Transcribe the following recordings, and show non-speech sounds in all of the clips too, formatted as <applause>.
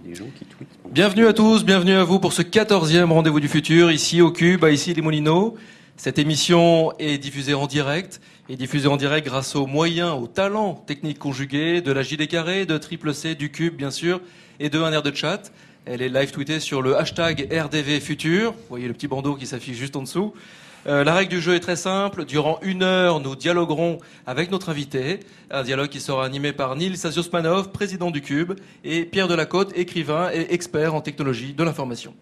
qu'il y a des gens qui tweetent. Bienvenue à tous, bienvenue à vous pour ce 14e rendez-vous du futur, ici au Cube, à ici les Moulineaux. Cette émission est diffusée en direct, et diffusée en direct grâce aux moyens, aux talents techniques conjugués de la JD Carré, de Triple C, du Cube bien sûr, et de un air de chat. Elle est live tweetée sur le hashtag RDV Futur. Vous voyez le petit bandeau qui s'affiche juste en dessous. Euh, la règle du jeu est très simple. Durant une heure, nous dialoguerons avec notre invité. Un dialogue qui sera animé par Nils Asiosmanov, président du Cube, et Pierre Delacôte, écrivain et expert en technologie de l'information.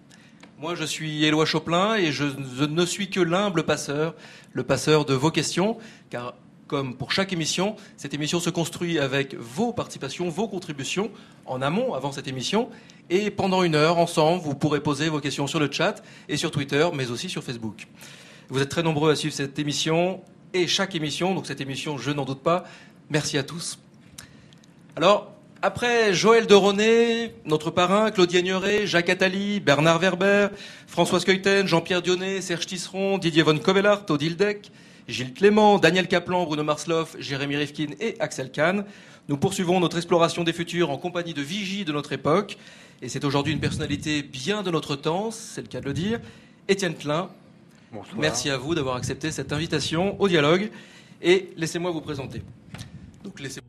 Moi, je suis Éloi Choplin et je, ne suis que l'humble passeur, le passeur de vos questions, car comme pour chaque émission, cette émission se construit avec vos participations, vos contributions en amont, avant cette émission. Et pendant une heure, ensemble, vous pourrez poser vos questions sur le chat et sur Twitter, mais aussi sur Facebook. Vous êtes très nombreux à suivre cette émission et chaque émission, donc cette émission, je n'en doute pas. Merci à tous. Alors, après Joël Deroné, notre parrain, Claudie Agnoret, Jacques Attali, Bernard Werber, Françoise Keuten, Jean-Pierre Dionnet, Serge Tisseron, Didier von Kovellart, Odile Deck, Gilles Clément, Daniel Kaplan, Bruno Marsloff, Jérémy Rifkin et Axel Kahn, nous poursuivons notre exploration des futurs en compagnie de vigies de notre époque. Et c'est aujourd'hui une personnalité bien de notre temps, c'est le cas de le dire, Étienne Klein. Merci à vous d'avoir accepté cette invitation au dialogue. Et laissez-moi vous présenter. Donc laissez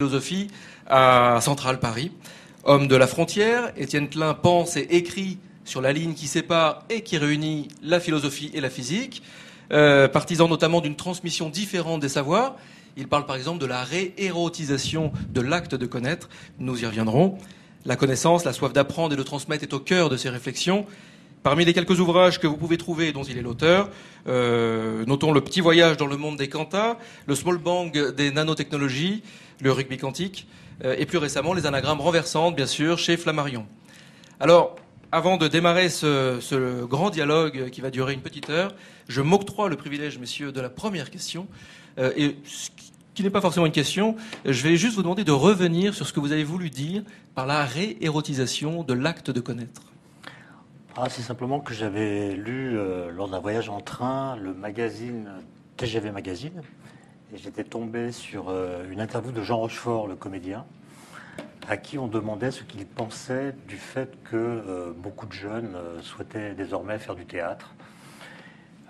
philosophie à Centrale Paris. Homme de la frontière, Étienne Klein pense et écrit sur la ligne qui sépare et qui réunit la philosophie et la physique, euh, partisan notamment d'une transmission différente des savoirs. Il parle par exemple de la réérotisation de l'acte de connaître. Nous y reviendrons. La connaissance, la soif d'apprendre et de transmettre est au cœur de ses réflexions. Parmi les quelques ouvrages que vous pouvez trouver dont il est l'auteur, euh, notons Le Petit Voyage dans le monde des quantas, Le Small Bang des nanotechnologies, Le Rugby quantique, euh, et plus récemment Les Anagrammes renversantes, bien sûr, chez Flammarion. Alors, avant de démarrer ce, grand dialogue qui va durer une petite heure, je m'octroie le privilège, messieurs, de la première question. Euh, et qui n'est pas forcément une question, je vais juste vous demander de revenir sur ce que vous avez voulu dire par la réérotisation de l'acte de connaître. Ah, c'est simplement que j'avais lu euh, lors d'un voyage en train le magazine TGV Magazine et j'étais tombé sur euh, une interview de Jean Rochefort, le comédien, à qui on demandait ce qu'il pensait du fait que euh, beaucoup de jeunes souhaitaient désormais faire du théâtre.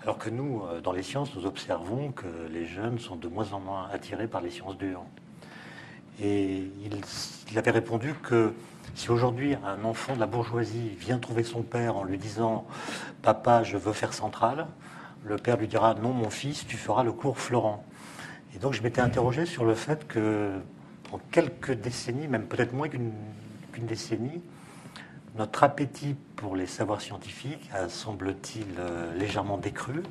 Alors que nous, dans les sciences, nous observons que les jeunes sont de moins en moins attirés par les sciences dures. Et il avait répondu que si aujourd'hui un enfant de la bourgeoisie vient trouver son père en lui disant Papa, je veux faire centrale, le père lui dira Non, mon fils, tu feras le cours Florent. Et donc je m'étais interrogé sur le fait que, en quelques décennies, même peut-être moins qu'une décennie, notre appétit pour les savoirs scientifiques a, semble-t-il, euh, légèrement décru.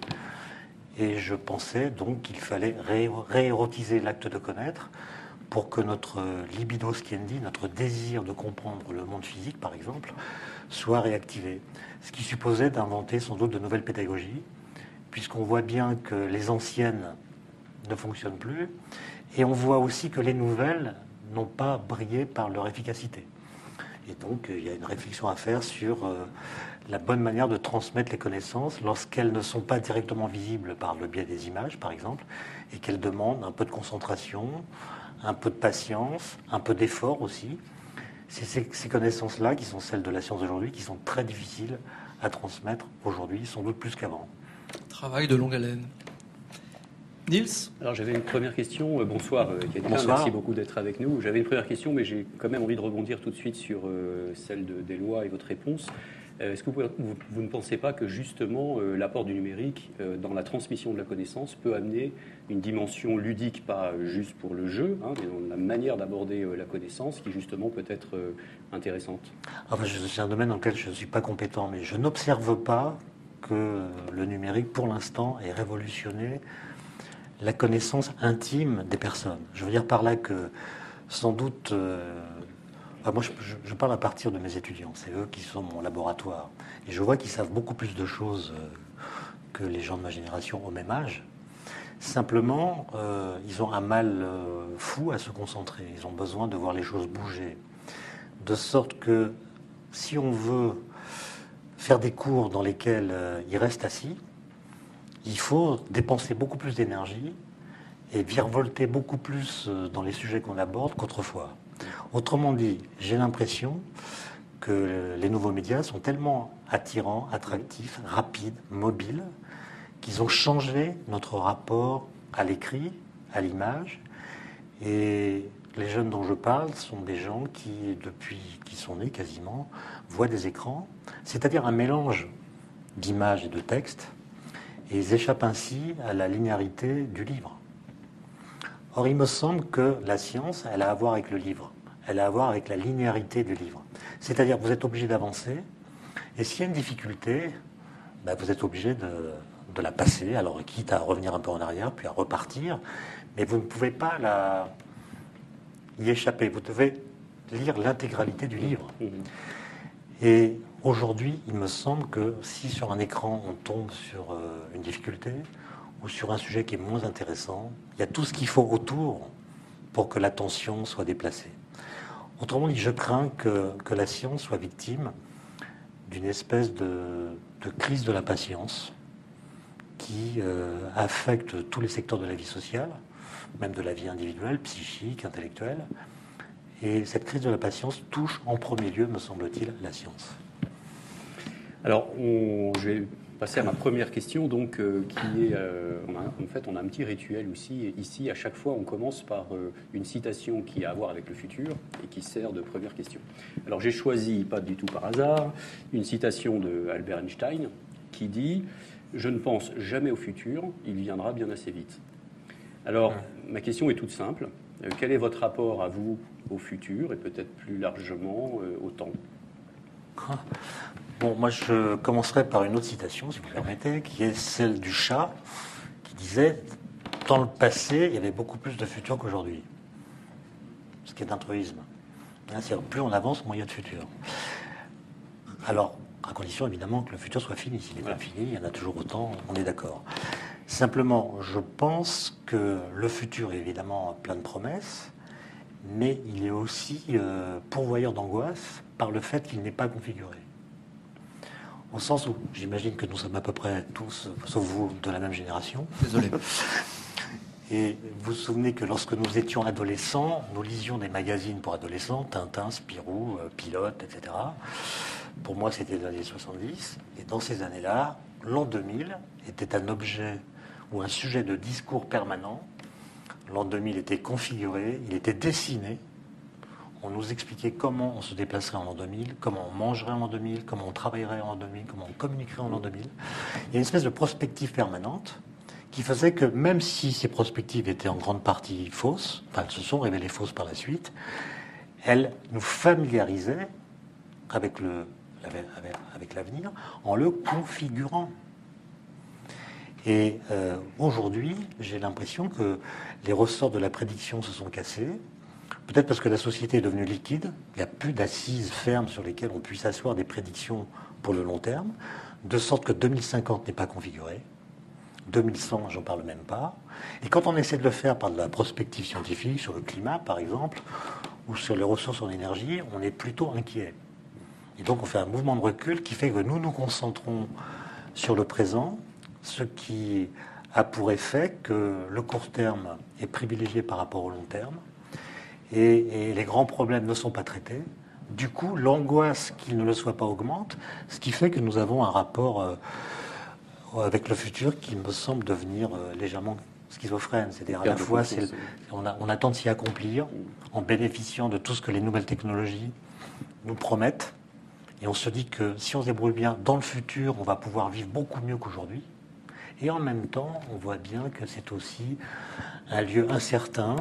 Et je pensais donc qu'il fallait réérotiser l'acte de connaître pour que notre libido sciendi, notre désir de comprendre le monde physique, par exemple, soit réactivé. Ce qui supposait d'inventer sans doute de nouvelles pédagogies, puisqu'on voit bien que les anciennes ne fonctionnent plus, et on voit aussi que les nouvelles n'ont pas brillé par leur efficacité. Et donc, il y a une réflexion à faire sur euh, la bonne manière de transmettre les connaissances lorsqu'elles ne sont pas directement visibles par le biais des images, par exemple, et qu'elles demandent un peu de concentration, un peu de patience, un peu d'effort aussi. C'est ces, connaissances-là qui sont celles de la science d'aujourd'hui, qui sont très difficiles à transmettre aujourd'hui, sans doute plus qu'avant. Travail de longue haleine. Nils Alors j'avais une première question. Euh, bonsoir, euh, Bonsoir. Merci beaucoup d'être avec nous. J'avais une première question, mais j'ai quand même envie de rebondir tout de suite sur euh, celle de, des lois et votre réponse. Euh, est-ce que vous, ne pensez pas que justement euh, l'apport du numérique euh, dans la transmission de la connaissance peut amener une dimension ludique, pas juste pour le jeu, hein, mais dans la manière d'aborder la connaissance qui justement peut être intéressante? Enfin, C'est un domaine dans lequel je ne suis pas compétent, mais je n'observe pas que le numérique, pour l'instant, ait révolutionné la connaissance intime des personnes. Je veux dire par là que sans doute moi, je, parle à partir de mes étudiants. C'est eux qui sont mon laboratoire. Et je vois qu'ils savent beaucoup plus de choses euh, que les gens de ma génération au même âge. Simplement, euh, ils ont un mal euh, fou à se concentrer. Ils ont besoin de voir les choses bouger. De sorte que si on veut faire des cours dans lesquels ils restent assis, il faut dépenser beaucoup plus d'énergie et virevolter beaucoup plus euh, dans les sujets qu'on aborde qu'autrefois. Autrement dit, j'ai l'impression que les nouveaux médias sont tellement attirants, attractifs, rapides, mobiles, qu'ils ont changé notre rapport à l'écrit, à l'image. Et les jeunes dont je parle sont des gens qui, depuis qu'ils sont nés quasiment, voient des écrans, c'est-à-dire un mélange d'images et de textes, et ils échappent ainsi à la linéarité du livre. Or, il me semble que la science, elle a à voir avec le livre, elle a à voir avec la linéarité du livre. C'est-à-dire que vous êtes obligé d'avancer, et s'il y a une difficulté, ben, vous êtes obligé de, de, la passer, alors quitte à revenir un peu en arrière, puis à repartir, mais vous ne pouvez pas la, y échapper, vous devez lire l'intégralité du livre. Mmh. Et aujourd'hui, il me semble que si sur un écran on tombe sur euh, une difficulté ou sur un sujet qui est moins intéressant, il y a tout ce qu'il faut autour pour que l'attention soit déplacée. Autrement dit, je crains que, que la science soit victime d'une espèce de, crise de la patience qui euh, affecte tous les secteurs de la vie sociale, même de la vie individuelle, psychique, intellectuelle. Et cette crise de la patience touche en premier lieu, me semble-t-il, la science. Alors, je vais passer à ma première question, donc, euh, qui est, euh, en fait, on a un petit rituel aussi. Ici, à chaque fois, on commence par euh, une citation qui a à voir avec le futur et qui sert de première question. Alors, j'ai choisi, pas du tout par hasard, une citation de Albert Einstein qui dit Je ne pense jamais au futur, il viendra bien assez vite. Alors, ma question est toute simple. quel est votre rapport à vous au futur et peut-être plus largement au temps? Bon, moi je commencerai par une autre citation, si vous permettez, qui est celle du chat, qui disait Dans le passé, il y avait beaucoup plus de futur qu'aujourd'hui. Ce qui est un truisme. Hein, cest plus on avance, moins il y a de futur. Alors, à condition évidemment que le futur soit fini. S'il n'est pas fini, il y en a toujours autant, on est d'accord. Simplement, je pense que le futur est évidemment plein de promesses, mais il est aussi euh, pourvoyeur d'angoisse par le fait qu'il n'est pas configuré. Au sens où j'imagine que nous sommes à peu près tous, sauf vous, de la même génération. Désolé. <laughs> Et vous vous souvenez que lorsque nous étions adolescents, nous lisions des magazines pour adolescents, Tintin, Spirou, euh, Pilote, etc. Pour moi, c'était les années 70. Et dans ces années-là, l'an 2000 était un objet ou un sujet de discours permanent. L'an 2000 était configuré, il était dessiné on nous expliquait comment on se déplacerait en l'an 2000, comment on mangerait en l'an 2000, comment on travaillerait en l'an 2000, comment on communiquerait en l'an 2000. Il y a une espèce de prospective permanente qui faisait que même si ces prospectives étaient en grande partie fausses, enfin elles se sont révélées fausses par la suite, elles nous familiarisaient avec le avec l'avenir en le configurant. Et euh, aujourd'hui, j'ai l'impression que les ressorts de la prédiction se sont cassés, Peut-être parce que la société est devenue liquide, il n'y a plus d'assises fermes sur lesquelles on puisse asseoir des prédictions pour le long terme, de sorte que 2050 n'est pas configuré. 2100, j'en parle même pas. Et quand on essaie de le faire par de la prospective scientifique, sur le climat par exemple, ou sur les ressources en énergie, on est plutôt inquiet. Et donc on fait un mouvement de recul qui fait que nous nous concentrons sur le présent, ce qui a pour effet que le court terme est privilégié par rapport au long terme, et, les grands problèmes ne sont pas traités. Du coup, l'angoisse qu'il ne le soit pas augmente, ce qui fait que nous avons un rapport euh, avec le futur qui me semble devenir euh, légèrement schizophrène. C'est-à-dire à la fois, on, on, attend de s'y accomplir en bénéficiant de tout ce que les nouvelles technologies nous promettent. Et on se dit que si on se débrouille bien dans le futur, on va pouvoir vivre beaucoup mieux qu'aujourd'hui. Et en même temps, on voit bien que c'est aussi un lieu incertain,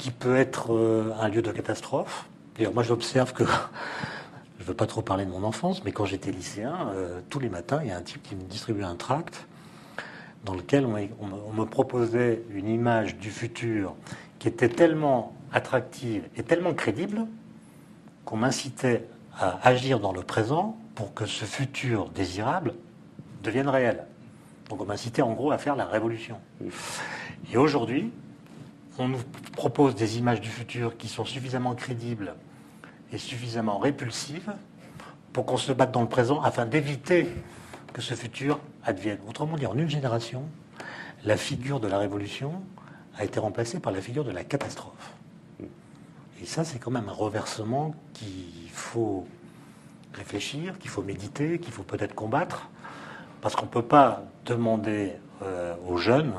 qui peut être euh, un lieu de catastrophe. D'ailleurs, moi, j'observe que, <laughs> je ne veux pas trop parler de mon enfance, mais quand j'étais lycéen, euh, tous les matins, il y a un type qui me distribuait un tract dans lequel on, me proposait une image du futur qui était tellement attractive et tellement crédible qu'on m'incitait à agir dans le présent pour que ce futur désirable devienne réel. Donc on m'incitait en gros à faire la révolution. Et aujourd'hui, on nous propose des images du futur qui sont suffisamment crédibles et suffisamment répulsives pour qu'on se batte dans le présent afin d'éviter que ce futur advienne. Autrement dit, en une génération, la figure de la révolution a été remplacée par la figure de la catastrophe. Et ça, c'est quand même un reversement qu'il faut réfléchir, qu'il faut méditer, qu'il faut peut-être combattre, parce qu'on ne peut pas demander euh, aux jeunes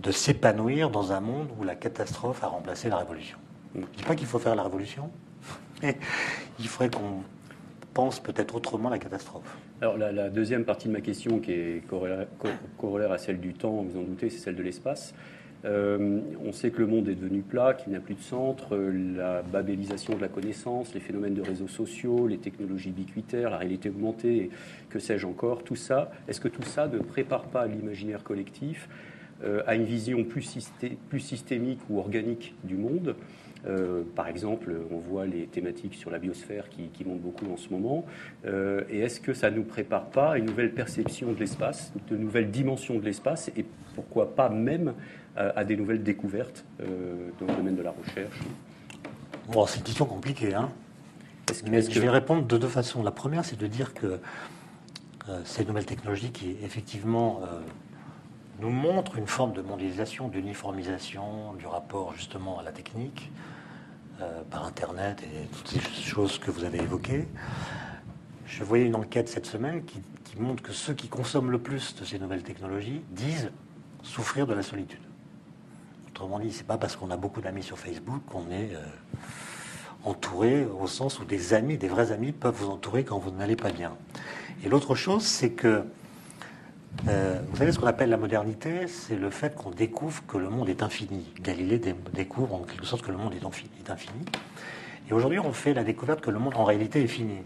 de s'épanouir dans un monde où la catastrophe a remplacé la révolution. Je ne dis pas qu'il faut faire la révolution, <laughs> mais il faudrait qu'on pense peut-être autrement la catastrophe. Alors la, deuxième partie de ma question, qui est corollaire, à celle du temps, vous en doutez, c'est celle de l'espace. Euh, on sait que le monde est devenu plat, qu'il n'a plus de centre, la babélisation de la connaissance, les phénomènes de réseaux sociaux, les technologies ubiquitaires, la réalité augmentée, que sais-je encore, tout ça, est-ce que tout ça ne prépare pas l'imaginaire collectif euh, à une vision plus, plus systémique ou organique du monde? Euh, par exemple, on voit les thématiques sur la biosphère qui, montent beaucoup en ce moment. Euh, et est-ce que ça ne nous prépare pas à une nouvelle perception de l'espace, de nouvelles dimensions de l'espace, et pourquoi pas même à, des nouvelles découvertes euh, dans le domaine de la recherche bon, C'est une question compliquée. Hein Mais je vais répondre de deux façons. La première, c'est de dire que ces nouvelles technologies qui, effectivement, nous montrent une forme de mondialisation, d'uniformisation du rapport justement à la technique, euh, par Internet et toutes ces choses que vous avez évoquées. Je voyais une enquête cette semaine qui, montre que ceux qui consomment le plus de ces nouvelles technologies disent souffrir de la solitude. Autrement dit, c'est pas parce qu'on a beaucoup d'amis sur Facebook qu'on est euh, entouré au sens où des amis, des vrais amis, peuvent vous entourer quand vous n'allez pas bien. Et l'autre chose, c'est que euh, vous savez ce qu'on appelle la modernité, c'est le fait qu'on découvre que le monde est infini. Galilée découvre en quelque sorte que le monde est infini. Et aujourd'hui, on fait la découverte que le monde en réalité est fini.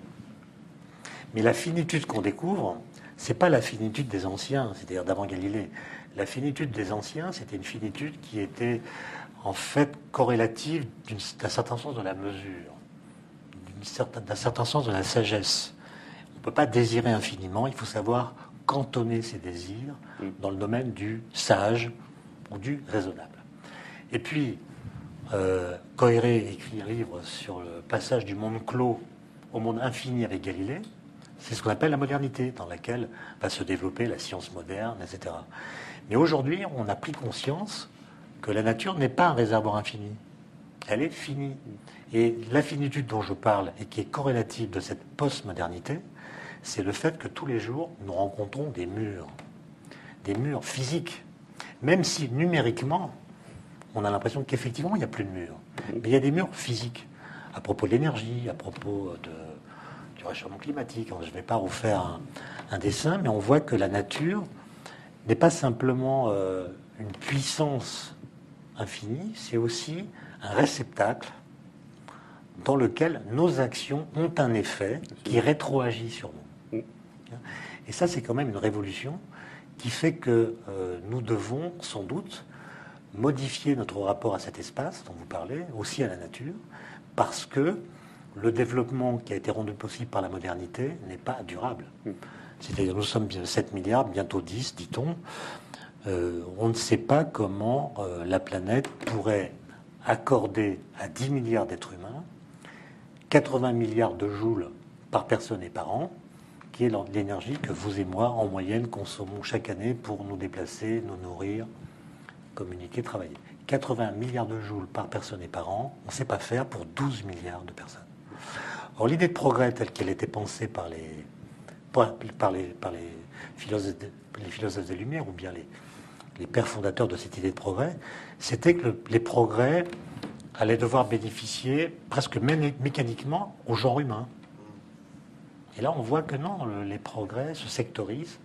Mais la finitude qu'on découvre, c'est pas la finitude des anciens, c'est-à-dire d'avant Galilée. La finitude des anciens, c'était une finitude qui était en fait corrélative d'un certain sens de la mesure, d'un certain sens de la sagesse. On ne peut pas désirer infiniment, il faut savoir cantonner ses désirs mm. dans le domaine du sage ou du raisonnable. Et puis, euh, écrit un livre sur le passage du monde clos au monde infini avec Galilée. C'est ce qu'on appelle la modernité, dans laquelle va se développer la science moderne, etc. Mais aujourd'hui, on a pris conscience que la nature n'est pas un réservoir infini. Elle est finie. Et l'infinitude dont je parle et qui est corrélative de cette postmodernité, c'est le fait que tous les jours, nous rencontrons des murs, des murs physiques, même si numériquement, on a l'impression qu'effectivement, il n'y a plus de murs. Mais il y a des murs physiques, à propos de l'énergie, à propos du réchauffement climatique. Je ne vais pas refaire un, dessin, mais on voit que la nature n'est pas simplement euh, une puissance infinie, c'est aussi un réceptacle dans lequel nos actions ont un effet qui rétroagit sur nous. Et ça, c'est quand même une révolution qui fait que euh, nous devons sans doute modifier notre rapport à cet espace dont vous parlez, aussi à la nature, parce que le développement qui a été rendu possible par la modernité n'est pas durable. C'est-à-dire nous sommes 7 milliards, bientôt 10, dit-on. Euh, on ne sait pas comment euh, la planète pourrait accorder à 10 milliards d'êtres humains 80 milliards de joules par personne et par an, qui est l'énergie que vous et moi, en moyenne, consommons chaque année pour nous déplacer, nous nourrir, communiquer, travailler. 80 milliards de joules par personne et par an, on ne sait pas faire pour 12 milliards de personnes. Or, l'idée de progrès telle qu'elle était pensée par les, par les, par les, philosophes, les philosophes des Lumières, ou bien les, les pères fondateurs de cette idée de progrès, c'était que les progrès allaient devoir bénéficier presque mécaniquement au genre humain. Et là, on voit que non, les progrès se sectorisent,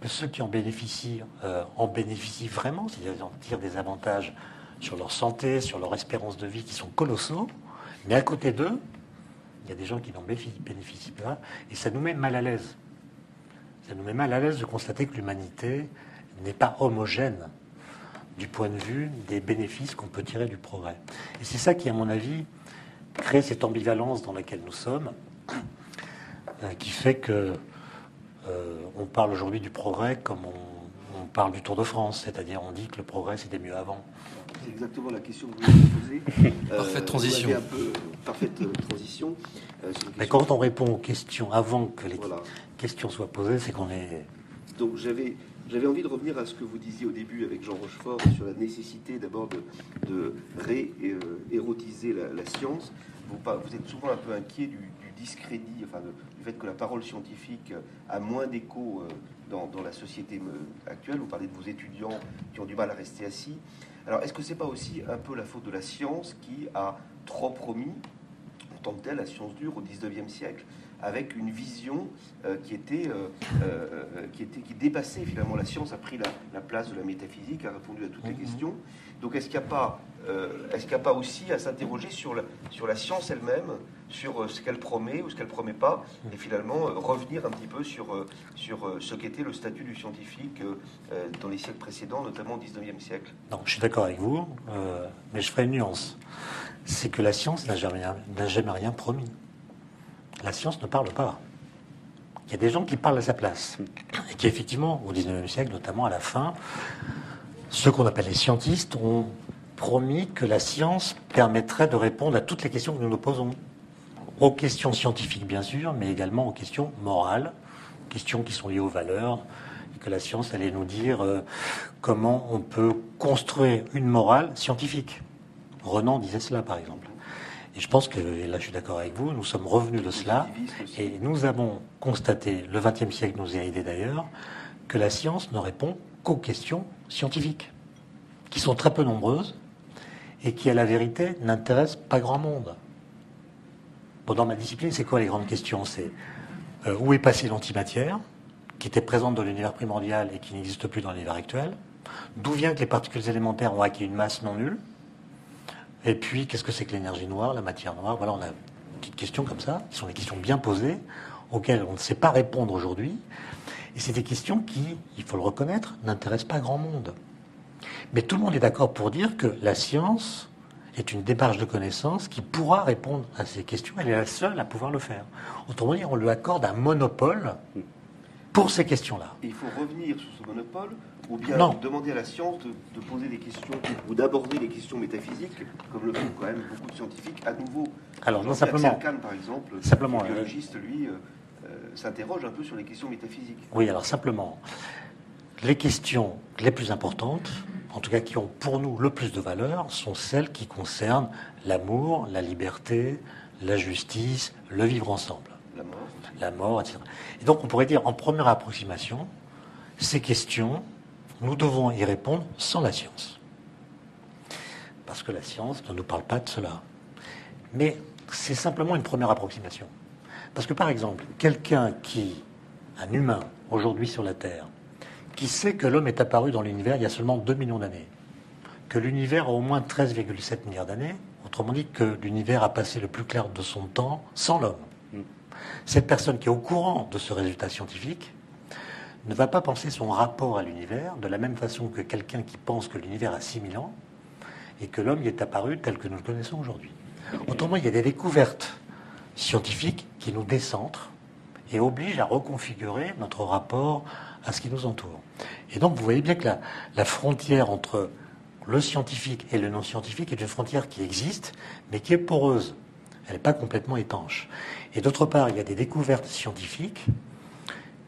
que ceux qui en bénéficient euh, en bénéficient vraiment, c'est-à-dire en tirent des avantages sur leur santé, sur leur espérance de vie qui sont colossaux, mais à côté d'eux, il y a des gens qui n'en bénéficient pas, et ça nous met mal à l'aise. Ça nous met mal à l'aise de constater que l'humanité n'est pas homogène du point de vue des bénéfices qu'on peut tirer du progrès. Et c'est ça qui, à mon avis, crée cette ambivalence dans laquelle nous sommes, euh, qui fait que euh, on parle aujourd'hui du progrès comme on, parle du Tour de France, c'est-à-dire on dit que le progrès c'était mieux avant. C'est exactement la question que vous <laughs> avez posée. parfaite euh, transition. Un peu, parfaite transition. Mais quand on répond aux questions avant que les, question soit posée, c'est qu'on est. Donc j'avais j'avais envie de revenir à ce que vous disiez au début avec Jean Rochefort sur la nécessité d'abord de, de ré-érotiser la, la, science. Vous, vous, êtes souvent un peu inquiet du, du discrédit, enfin du fait que la parole scientifique a moins d'écho euh, dans, dans, la société euh, actuelle. Vous parlez de vos étudiants qui ont du mal à rester assis. Alors est-ce que c'est pas aussi un peu la faute de la science qui a trop promis en tant que telle la science dure au 19e siècle avec une vision euh, qui, était, euh, euh, qui, était, qui dépassait finalement la science, a pris la, place de la métaphysique, a répondu à toutes les mhm. questions. Donc est-ce qu'il n'y a, pas, est-ce qu'il a pas aussi à s'interroger sur la, sur la science elle-même, sur ce qu'elle promet ou ce qu'elle promet pas, et finalement revenir un petit peu sur, sur ce qu'était le statut du scientifique dans les siècles précédents, notamment au 19e siècle Non, je suis d'accord avec vous, mais je ferai une nuance. C'est que la science n'a jamais, rien promis la science ne parle pas. Il y a des gens qui parlent à sa place. Et qui, effectivement, au XIXe siècle, notamment à la fin, ceux qu'on appelle les scientistes ont promis que la science permettrait de répondre à toutes les questions que nous nous posons. Aux questions scientifiques, bien sûr, mais également aux questions morales, questions qui sont liées aux valeurs, et que la science allait nous dire euh, comment on peut construire une morale scientifique. Renan disait cela, par exemple. Et je pense que, et là je suis d'accord avec vous, nous sommes revenus de cela et nous avons constaté, le XXe siècle nous a aidé d'ailleurs, que la science ne répond qu'aux questions scientifiques, qui sont très peu nombreuses et qui, à la vérité, n'intéressent pas grand monde. Dans ma discipline, c'est quoi les grandes questions? C'est euh, où est passée l'antimatière, qui était présente dans l'univers primordial et qui n'existe plus dans l'univers actuel? D'où vient que les particules élémentaires? Ont acquis une masse non nulle. Et puis, qu'est-ce que c'est que l'énergie noire, la matière noire? Voilà, on a une petite question comme ça, qui sont des questions bien posées, auxquelles on ne sait pas répondre aujourd'hui. Et c'est des questions qui, il faut le reconnaître, n'intéressent pas grand monde. Mais tout le monde est d'accord pour dire que la science est une démarche de connaissance qui pourra répondre à ces questions. Elle est la seule à pouvoir le faire. Autrement dit, on lui accorde un monopole pour ces questions-là. Il faut revenir sur ce monopole ou bien demander à la science de, poser des questions ou d'aborder des questions métaphysiques, comme le font quand même beaucoup de scientifiques, à nouveau. Alors, non, simplement. Kahn, par exemple, simplement, le biologiste, lui, euh, euh, s'interroge un peu sur les questions métaphysiques. Oui, alors simplement, les questions les plus importantes, en tout cas qui ont pour nous le plus de valeur, sont celles qui concernent l'amour, la liberté, la justice, le vivre ensemble. La mort. La mort, etc. Et donc, on pourrait dire, en première approximation, ces questions nous devons y répondre sans la science. Parce que la science ne nous parle pas de cela. Mais c'est simplement une première approximation. Parce que par exemple, quelqu'un qui, un humain, aujourd'hui sur la Terre, qui sait que l'homme est apparu dans l'univers il y a seulement 2 millions d'années, que l'univers a au moins 13,7 milliards d'années, autrement dit que l'univers a passé le plus clair de son temps sans l'homme. Mm. Cette personne qui est au courant de ce résultat scientifique ne va pas penser son rapport à l'univers de la même façon que quelqu'un qui pense que l'univers a 6000 ans et que l'homme y est apparu tel que nous le connaissons aujourd'hui. Autrement, il y a des découvertes scientifiques qui nous décentrent et obligent à reconfigurer notre rapport à ce qui nous entoure. Et donc, vous voyez bien que la, frontière entre le scientifique et le non scientifique est une frontière qui existe, mais qui est poreuse. Elle n'est pas complètement étanche. Et d'autre part, il y a des découvertes scientifiques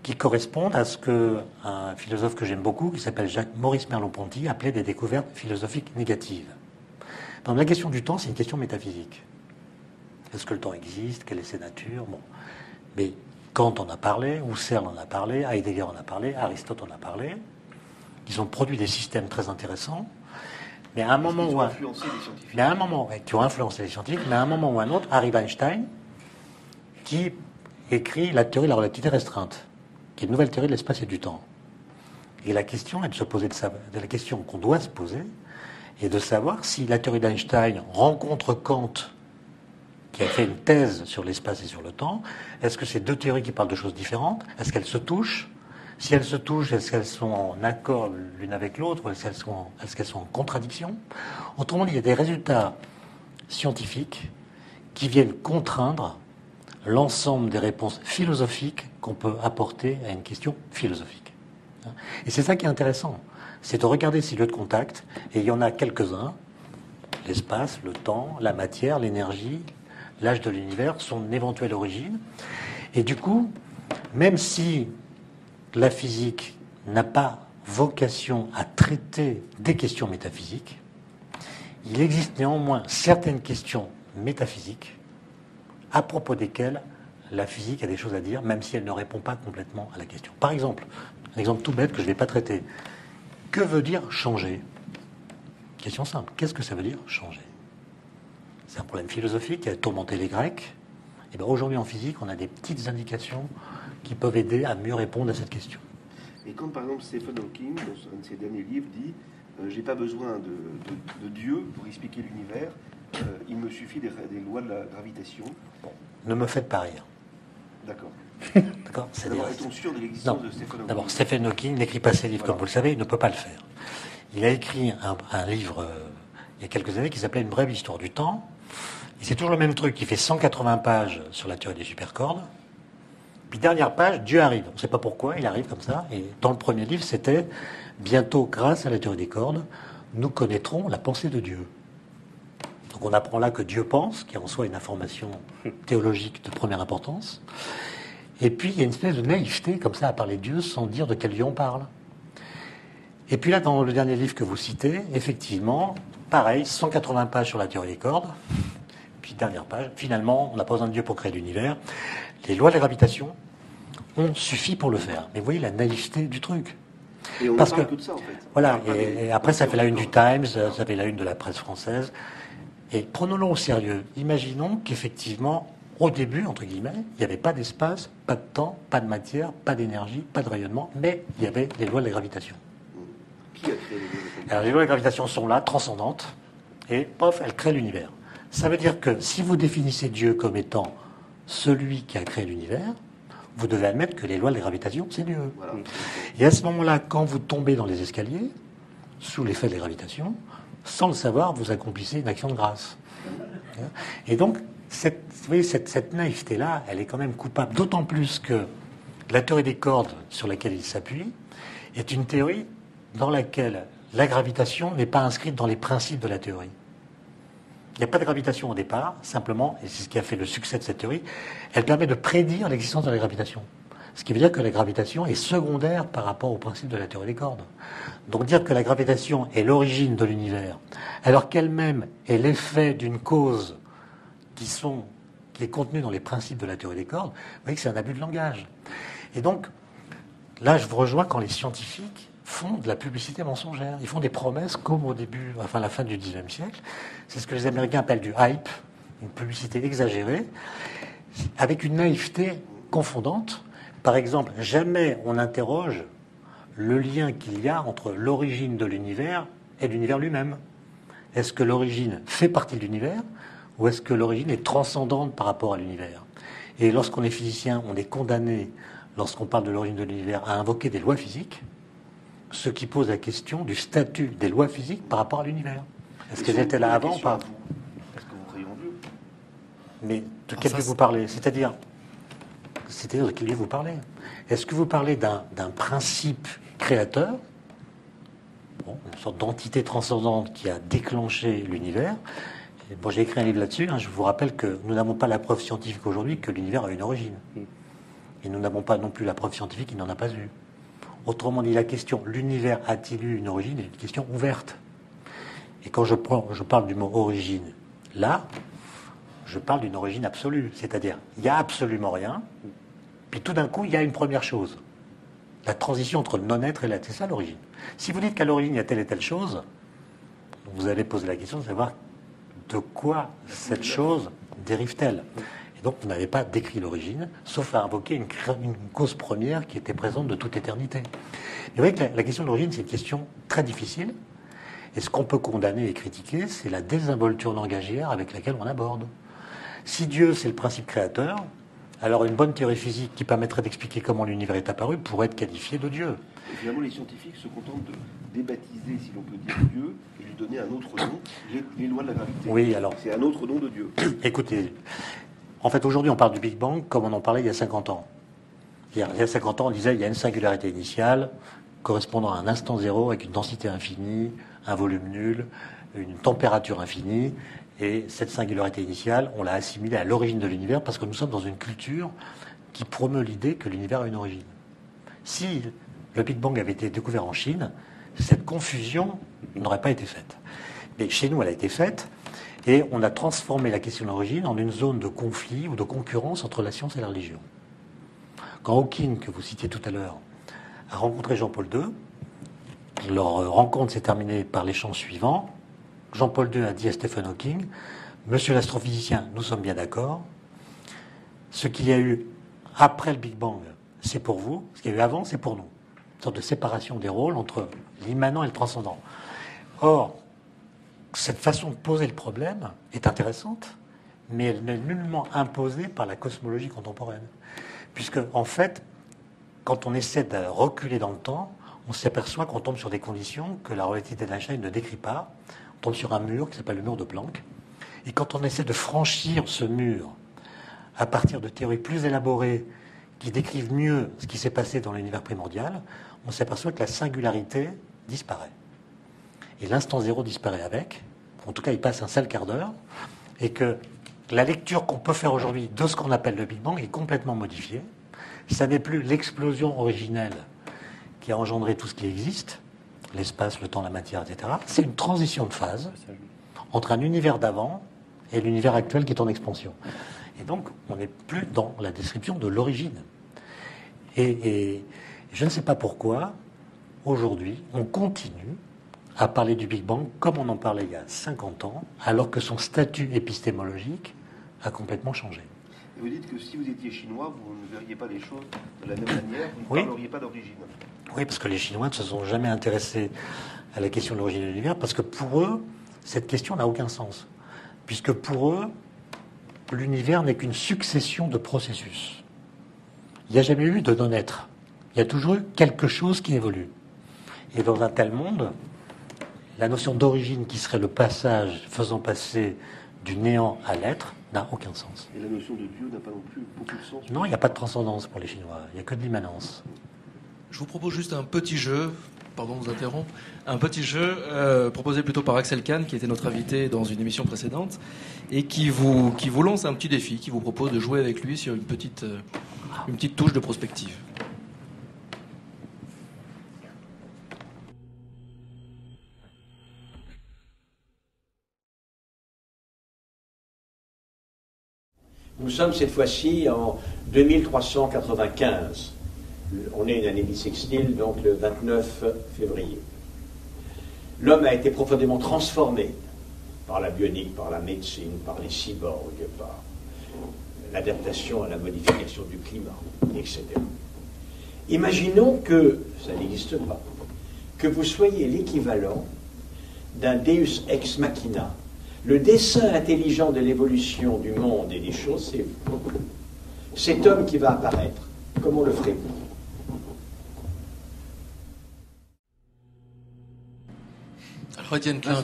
qui correspondent à ce que un philosophe que j'aime beaucoup, qui s'appelle Jacques Maurice Merleau-Ponty, appelait des découvertes philosophiques négatives. Dans la question du temps, c'est une question métaphysique. Est-ce que le temps existe? Quelle est sa nature? Bon. Mais Kant en a parlé, Husserl en a parlé, Heidegger en a parlé, Aristote en a parlé. Ils ont produit des systèmes très intéressants. Mais à un moment où un, mais à un moment, qui ont influencé les scientifiques, mais à un moment ou un autre, arrive Einstein, qui écrit la théorie de la relativité restreinte qui est une nouvelle théorie de l'espace et du temps. Et la question est de se poser de, la question qu'on doit se poser est de savoir si la théorie d'Einstein rencontre Kant, qui a fait une thèse sur l'espace et sur le temps. Est-ce que c'est deux théories qui parlent de choses différentes? Est-ce qu'elles se touchent? Si elles se touchent, est-ce qu'elles sont en accord l'une avec l'autre ou est-ce qu'elles sont, qu'elles sont en contradiction? Autrement dit, il y a des résultats scientifiques qui viennent contraindre l'ensemble des réponses philosophiques qu'on peut apporter à une question philosophique. Et c'est ça qui est intéressant, c'est de regarder ces lieux de contact, et il y en a quelques-uns, l'espace, le temps, la matière, l'énergie, l'âge de l'univers, son éventuelle origine, et du coup, même si la physique n'a pas vocation à traiter des questions métaphysiques, il existe néanmoins certaines questions métaphysiques à propos desquelles la physique a des choses à dire, même si elle ne répond pas complètement à la question. Par exemple, un exemple tout bête que je ne vais pas traiter. Que veut dire changer? Question simple. Qu'est-ce que ça veut dire changer? C'est un problème philosophique qui a tourmenté les Grecs. Et bien aujourd'hui en physique, on a des petites indications qui peuvent aider à mieux répondre à cette question. Et quand par exemple Stephen Hawking, dans un de ses derniers livres, dit euh, J'ai pas besoin de, Dieu pour expliquer l'univers, euh, il me suffit des, lois de la gravitation. Ne me faites pas rire. D'accord. <laughs> D'accord Est-on sûr de l'existence de Stephen Hawking? D'abord, Stephen Hawking n'écrit pas ses livres, comme vous le savez, il ne peut pas le faire. Il a écrit un, livre euh, il y a quelques années qui s'appelait Une brève histoire du temps. Et c'est toujours le même truc, il fait 180 pages sur la théorie des supercordes. Puis dernière page, Dieu arrive. On ne sait pas pourquoi, il arrive comme ça. Et dans le premier livre, c'était Bientôt, grâce à la théorie des cordes, nous connaîtrons la pensée de Dieu. Donc on apprend là que Dieu pense, qui est en soi une information <laughs> théologique de première importance. Et puis il y a une espèce de naïveté comme ça à parler de Dieu sans dire de quel Dieu on parle. Et puis là, dans le dernier livre que vous citez, effectivement, pareil, 180 pages sur la théorie des cordes. Puis dernière page, finalement, on n'a pas besoin de Dieu pour créer l'univers. Les lois de la gravitation ont suffi pour le faire. Mais vous voyez la naïveté du truc. Et on Parce que, ça, en fait. Voilà, et, après ça fait la une du Times, ça fait la une de la presse française. Et prenons-le au sérieux. Imaginons qu'effectivement, au début, entre guillemets, il n'y avait pas d'espace, pas de temps, pas de matière, pas d'énergie, pas de rayonnement, mais il y avait les lois de la gravitation. Qui a créé les lois de la gravitation Alors les lois de gravitation sont là, transcendantes, et pof, elles créent l'univers. Ça veut dire que si vous définissez Dieu comme étant celui qui a créé l'univers, vous devez admettre que les lois de la gravitation, c'est Dieu. Et à ce moment-là, quand vous tombez dans les escaliers, sous l'effet de la gravitation, sans le savoir, vous accomplissez une action de grâce. Et donc, cette, vous voyez, cette, naïveté-là, elle est quand même coupable, d'autant plus que la théorie des cordes sur laquelle il s'appuie est une théorie dans laquelle la gravitation n'est pas inscrite dans les principes de la théorie. Il n'y a pas de gravitation au départ, simplement, et c'est ce qui a fait le succès de cette théorie, elle permet de prédire l'existence de la gravitation. Ce qui veut dire que la gravitation est secondaire par rapport au principe de la théorie des cordes. Donc dire que la gravitation est l'origine de l'univers, alors qu'elle-même est l'effet d'une cause qui, sont, qui est contenue dans les principes de la théorie des cordes, vous voyez que c'est un abus de langage. Et donc, là, je vous rejoins quand les scientifiques font de la publicité mensongère. Ils font des promesses comme au début, enfin la fin du XIXe siècle. C'est ce que les Américains appellent du hype, une publicité exagérée, avec une naïveté confondante. Par exemple, jamais on interroge le lien qu'il y a entre l'origine de l'univers et l'univers lui-même. Est-ce que l'origine fait partie de l'univers ou est-ce que l'origine est transcendante par rapport à l'univers? Et lorsqu'on est physicien, on est condamné, lorsqu'on parle de l'origine de l'univers, à invoquer des lois physiques ce qui pose la question du statut des lois physiques par rapport à l'univers. Est-ce qu'elles étaient là avant ou pas Est-ce que vous croyez en Dieu? Mais de quel Dieu vous parlez? C'est-à-dire, c'est-à-dire de quel Dieu vous parlez? Est-ce que vous parlez d'un principe créateur, une sorte d'entité transcendante qui a déclenché l'univers? Bon, j'ai écrit un livre là-dessus. Hein. je vous rappelle que nous n'avons pas la preuve scientifique aujourd'hui que l'univers a une origine. Mm. Et nous n'avons pas non plus la preuve scientifique qu'il n'en a pas eu. Autrement dit, la question l'univers a-t-il eu une origine? Est une question ouverte. Et quand je, parle du mot origine, là, je parle d'une origine absolue. C'est-à-dire, il n'y a absolument rien, puis tout d'un coup, il y a une première chose. La transition entre le non-être et l'être, c'est ça l'origine. Si vous dites qu'à l'origine, il y a telle et telle chose, vous allez poser la question de savoir de quoi cette chose dérive-t-elle et donc, vous n'avez pas décrit l'origine, sauf à invoquer une, cause première qui était présente de toute éternité. Et vous voyez que la, question de l'origine, c'est une question très difficile. Et ce qu'on peut condamner et critiquer, c'est la désinvolture langagière avec laquelle on aborde. Si Dieu, c'est le principe créateur, alors une bonne théorie physique qui permettrait d'expliquer comment l'univers est apparu pourrait être qualifiée de Dieu. Et finalement, les scientifiques se contentent de débaptiser, si l'on peut dire, Dieu et lui donner un autre nom, les, lois de la gravité. Oui, alors. C'est un autre nom de Dieu. <coughs> Écoutez, en fait, aujourd'hui, on parle du Big Bang comme on en parlait il y a 50 ans. Il y a 50 ans, on disait qu'il y a une singularité initiale correspondant à un instant zéro avec une densité infinie, un volume nul, une température infinie. Et cette singularité initiale, on l'a assimilée à l'origine de l'univers parce que nous sommes dans une culture qui promeut l'idée que l'univers a une origine. Si le Big Bang avait été découvert en Chine, cette confusion n'aurait pas été faite. Mais chez nous, elle a été faite, et on a transformé la question d'origine en une zone de conflit ou de concurrence entre la science et la religion. Quand Hawking, que vous citiez tout à l'heure, a rencontré Jean-Paul II, leur rencontre s'est terminée par l'échange suivant. Jean-Paul II a dit à Stephen Hawking, Monsieur l'astrophysicien, nous sommes bien d'accord. Ce qu'il y a eu après le Big Bang, c'est pour vous. Ce qu'il y a eu avant, c'est pour nous. Une sorte de séparation des rôles entre l'immanent et le transcendant. Or, cette façon de poser le problème est intéressante, mais elle n'est nullement imposée par la cosmologie contemporaine. Puisque, en fait, quand on essaie de reculer dans le temps, on s'aperçoit qu'on tombe sur des conditions que la relativité d'Einstein ne décrit pas. On tombe sur un mur qui s'appelle le mur de Planck. Et quand on essaie de franchir ce mur à partir de théories plus élaborées qui décrivent mieux ce qui s'est passé dans l'univers primordial, on s'aperçoit que la singularité disparaît. Et l'instant zéro disparaît avec. En tout cas, il passe un seul quart d'heure. Et que la lecture qu'on peut faire aujourd'hui de ce qu'on appelle le Big Bang est complètement modifiée. Ça n'est plus l'explosion originelle qui a engendré tout ce qui existe, l'espace, le temps, la matière, etc. C'est une transition de phase entre un univers d'avant et l'univers actuel qui est en expansion. Et donc, on n'est plus dans la description de l'origine. Et, je ne sais pas pourquoi, aujourd'hui, on continue à parler du Big Bang comme on en parlait il y a 50 ans, alors que son statut épistémologique a complètement changé. vous dites que si vous étiez chinois, vous ne verriez pas les choses de la même manière, vous ne parleriez pas d'origine. Oui, parce que les Chinois ne se sont jamais intéressés à la question de l'origine de l'univers, parce que pour eux, cette question n'a aucun sens. Puisque pour eux, l'univers n'est qu'une succession de processus. Il n'y a jamais eu de non-être. Il y a toujours eu quelque chose qui évolue. Et dans un tel monde, la notion d'origine qui serait le passage faisant passer du néant à l'être n'a aucun sens. Et la notion de Dieu n'a pas non plus beaucoup de sens Non, il n'y a pas de transcendance pour les Chinois. Il n'y a que de l'immanence. Je vous propose juste un petit jeu pardon de vous interrompre, un petit jeu euh, proposé plutôt par Axel Kahn, qui était notre invité dans une émission précédente, et qui vous, qui vous lance un petit défi, qui vous propose de jouer avec lui sur une petite, euh, une petite touche de prospective. Nous sommes cette fois-ci en 2395 on est une année bissextile, donc le 29 février. L'homme a été profondément transformé par la bionique, par la médecine, par les cyborgs, par l'adaptation à la modification du climat, etc. Imaginons que, ça n'existe pas, que vous soyez l'équivalent d'un Deus ex machina. Le dessin intelligent de l'évolution du monde et des choses, c'est vous. Cet homme qui va apparaître, comment le ferez-vous?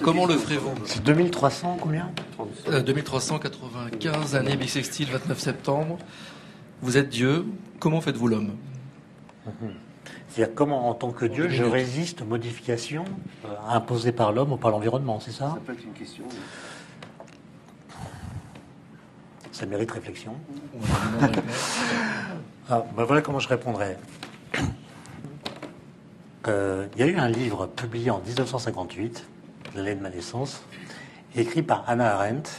Comment le ferez-vous? C'est 2300 combien? 2395, euh, année bissextile, 29 septembre. Vous êtes Dieu, comment faites-vous l'homme? C'est-à-dire comment, en tant que Dieu, je résiste aux modifications euh, imposées par l'homme ou par l'environnement, c'est ça? Ça peut être une question. Ça mérite réflexion. <laughs> ah, ben voilà comment je répondrais. <coughs> Euh, il y a eu un livre publié en 1958 l'année de ma naissance, écrit par Hannah Arendt,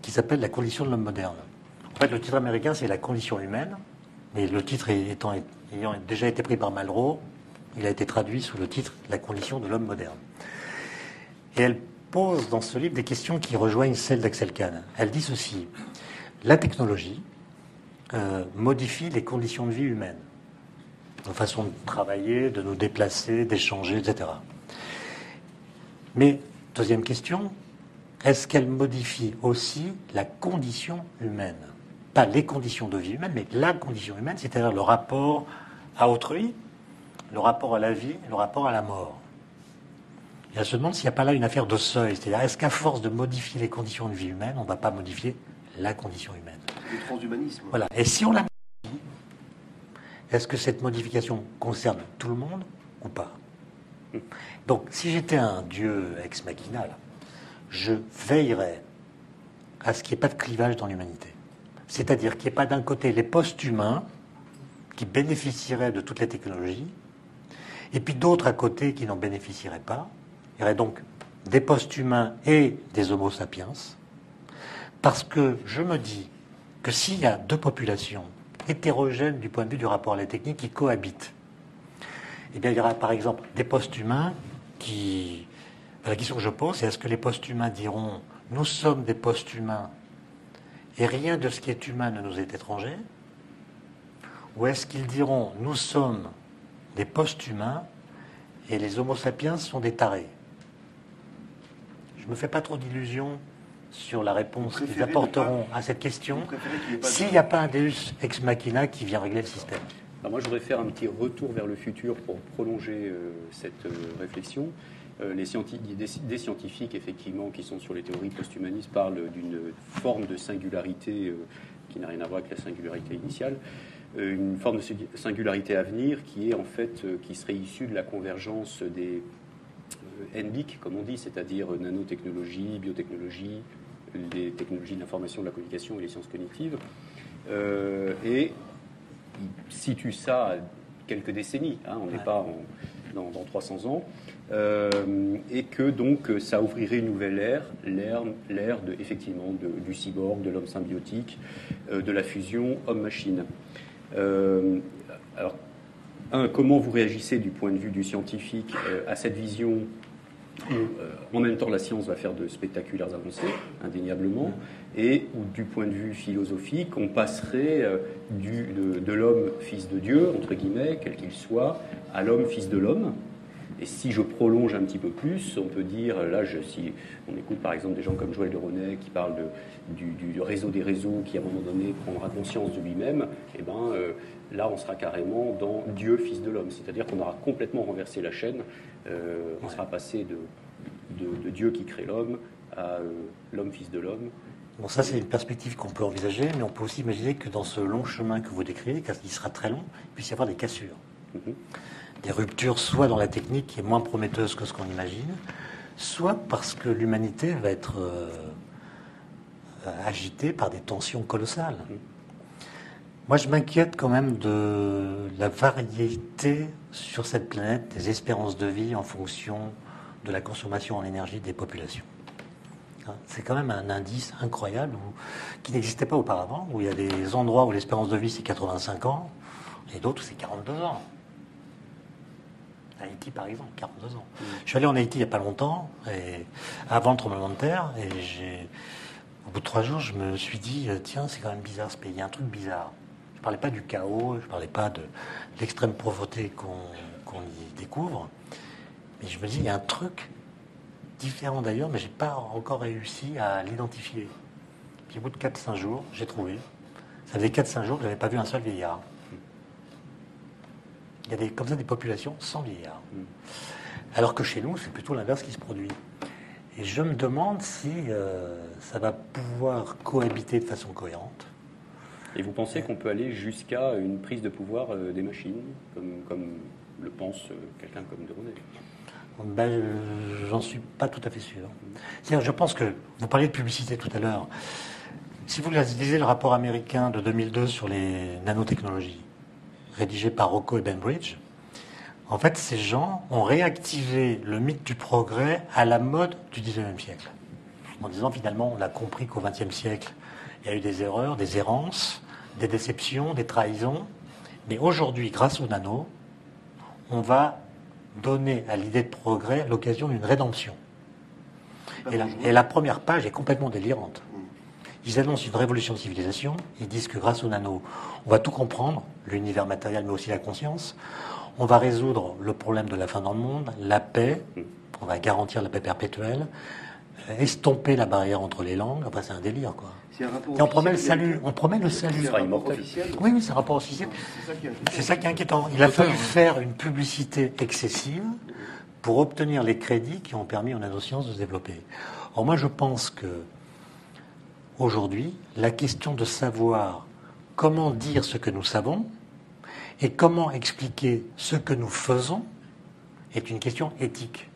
qui s'appelle La condition de l'homme moderne. En fait, le titre américain, c'est La condition humaine, mais le titre ayant déjà été pris par Malraux, il a été traduit sous le titre La condition de l'homme moderne. Et elle pose dans ce livre des questions qui rejoignent celles d'Axel Kahn. Elle dit ceci La technologie euh, modifie les conditions de vie humaines, nos façons de travailler, de nous déplacer, d'échanger, etc. Mais, deuxième question, est-ce qu'elle modifie aussi la condition humaine? Pas les conditions de vie humaine, mais la condition humaine, c'est-à-dire le rapport à autrui, le rapport à la vie, le rapport à la mort. Et elle se demande s'il n'y a pas là une affaire de seuil, c'est-à-dire est-ce qu'à force de modifier les conditions de vie humaine, on ne va pas modifier la condition humaine Le transhumanisme. Voilà. Et si on la modifie, est-ce que cette modification concerne tout le monde ou pas? Donc, si j'étais un dieu ex machina, je veillerais à ce qu'il n'y ait pas de clivage dans l'humanité. C'est-à-dire qu'il n'y ait pas d'un côté les post-humains qui bénéficieraient de toutes les technologies, et puis d'autres à côté qui n'en bénéficieraient pas. Il y aurait donc des post-humains et des homo sapiens, parce que je me dis que s'il y a deux populations hétérogènes du point de vue du rapport à la technique qui cohabitent, eh bien, il y aura par exemple des post-humains qui. La question que je pose, c'est est-ce que les post-humains diront nous sommes des post-humains et rien de ce qui est humain ne nous est étranger Ou est-ce qu'ils diront nous sommes des post-humains et les homo sapiens sont des tarés? Je ne me fais pas trop d'illusions sur la réponse qu'ils apporteront à cette question s'il n'y a pas un Deus ex machina qui vient régler le système. moi, je voudrais faire un petit retour vers le futur pour prolonger euh, cette euh, réflexion. Euh, les des, scientifiques, effectivement, qui sont sur les théories post-humanistes, parlent d'une forme de singularité qui n'a rien à voir avec la singularité initiale, une forme de singularité à venir qui est en fait qui serait issue de la convergence des NBIC, comme on dit, c'est-à-dire nanotechnologie, biotechnologie, les technologies de l'information, de la communication et les sciences cognitives. Euh, et il situe ça à quelques décennies, hein, on n'est pas dans, 300 ans, euh, et que donc ça ouvrirait une nouvelle ère, l'ère de, effectivement du cyborg, de l'homme symbiotique, euh, de la fusion homme-machine. alors, un, comment vous réagissez du point de vue du scientifique à cette vision euh, en même temps la science va faire de spectaculaires avancées, indéniablement, et où du point de vue philosophique, on passerait euh, du, de, l'homme fils de Dieu, entre guillemets, quel qu'il soit, à l'homme fils de l'homme. Et si je prolonge un petit peu plus, on peut dire, là, si on écoute par exemple des gens comme Joël de Ronet qui parlent de, du, réseau des réseaux qui à un moment donné prendra conscience de lui-même, eh ben, euh, là on sera carrément dans Dieu fils de l'homme. C'est-à-dire qu'on aura complètement renversé la chaîne euh, on sera passé de, de, Dieu qui crée l'homme à euh, l'homme fils de l'homme. Bon, ça, c'est une perspective qu'on peut envisager, mais on peut aussi imaginer que dans ce long chemin que vous décrivez, car il sera très long, il puisse y avoir des cassures. Mhm. Des ruptures, soit dans la technique qui est moins prometteuse que ce qu'on imagine, soit parce que l'humanité va être euh, agitée par des tensions colossales. Mhm. Moi, je m'inquiète quand même de la variété sur cette planète des espérances de vie en fonction de la consommation en énergie des populations. Hein, c'est quand même un indice incroyable qui n'existait pas auparavant, où il y a des endroits où l'espérance de vie c'est 85 ans et d'autres où c'est 42 ans. Haïti, par exemple, 42 ans. Je suis allé en Haïti il n'y a pas longtemps, et avant le tremblement de terre, et j'ai, au bout de trois jours, je me suis dit, tiens, c'est quand même bizarre ce pays, il y a un truc bizarre parlais pas du chaos, je ne parlais pas de l'extrême pauvreté qu'on y découvre. Mais je me dis, il y a un truc différent d'ailleurs, mais je n'ai pas encore réussi à l'identifier. Puis au bout de 4-5 jours, j'ai trouvé. Ça faisait 4-5 jours que je n'avais pas vu un seul vieillard. Il y a des, comme ça des populations sans vieillards. Alors que chez nous, c'est plutôt l'inverse qui se produit. Et je me demande si euh, ça va pouvoir cohabiter de façon cohérente. Et vous pensez qu'on peut aller jusqu'à une prise de pouvoir euh, des machines, comme, le pense euh, quelqu'un comme De ben, J'en suis pas tout à fait sûr. je pense que vous parliez de publicité tout à l'heure. Si vous lisez le rapport américain de 2002 sur les nanotechnologies, rédigé par Rocco et Benbridge, en fait, ces gens ont réactivé le mythe du progrès à la mode du 19e siècle. En disant finalement, on a compris qu'au 20e siècle, il y a eu des erreurs, des errances, des déceptions, des trahisons. Mais aujourd'hui, grâce au nano, on va donner à l'idée de progrès l'occasion d'une rédemption. Et la, première page est complètement délirante. Ils annoncent une révolution de civilisation. Ils disent que grâce au nano, on va tout comprendre, l'univers matériel, mais aussi la conscience. On va résoudre le problème de la fin dans le monde, la paix. On va garantir la paix perpétuelle, estomper la barrière entre les langues. Enfin, c'est un délire, quoi. Et on promet le salut. On promet le salut. Oui, oui, c'est un rapport officiel. C'est ça qui est inquiétant. Il a fallu faire une publicité excessive pour obtenir les crédits qui ont permis aux nanosciences de se développer. Or, moi, je pense que aujourd'hui, la question de savoir comment dire ce que nous savons et comment expliquer ce que nous faisons est une question éthique.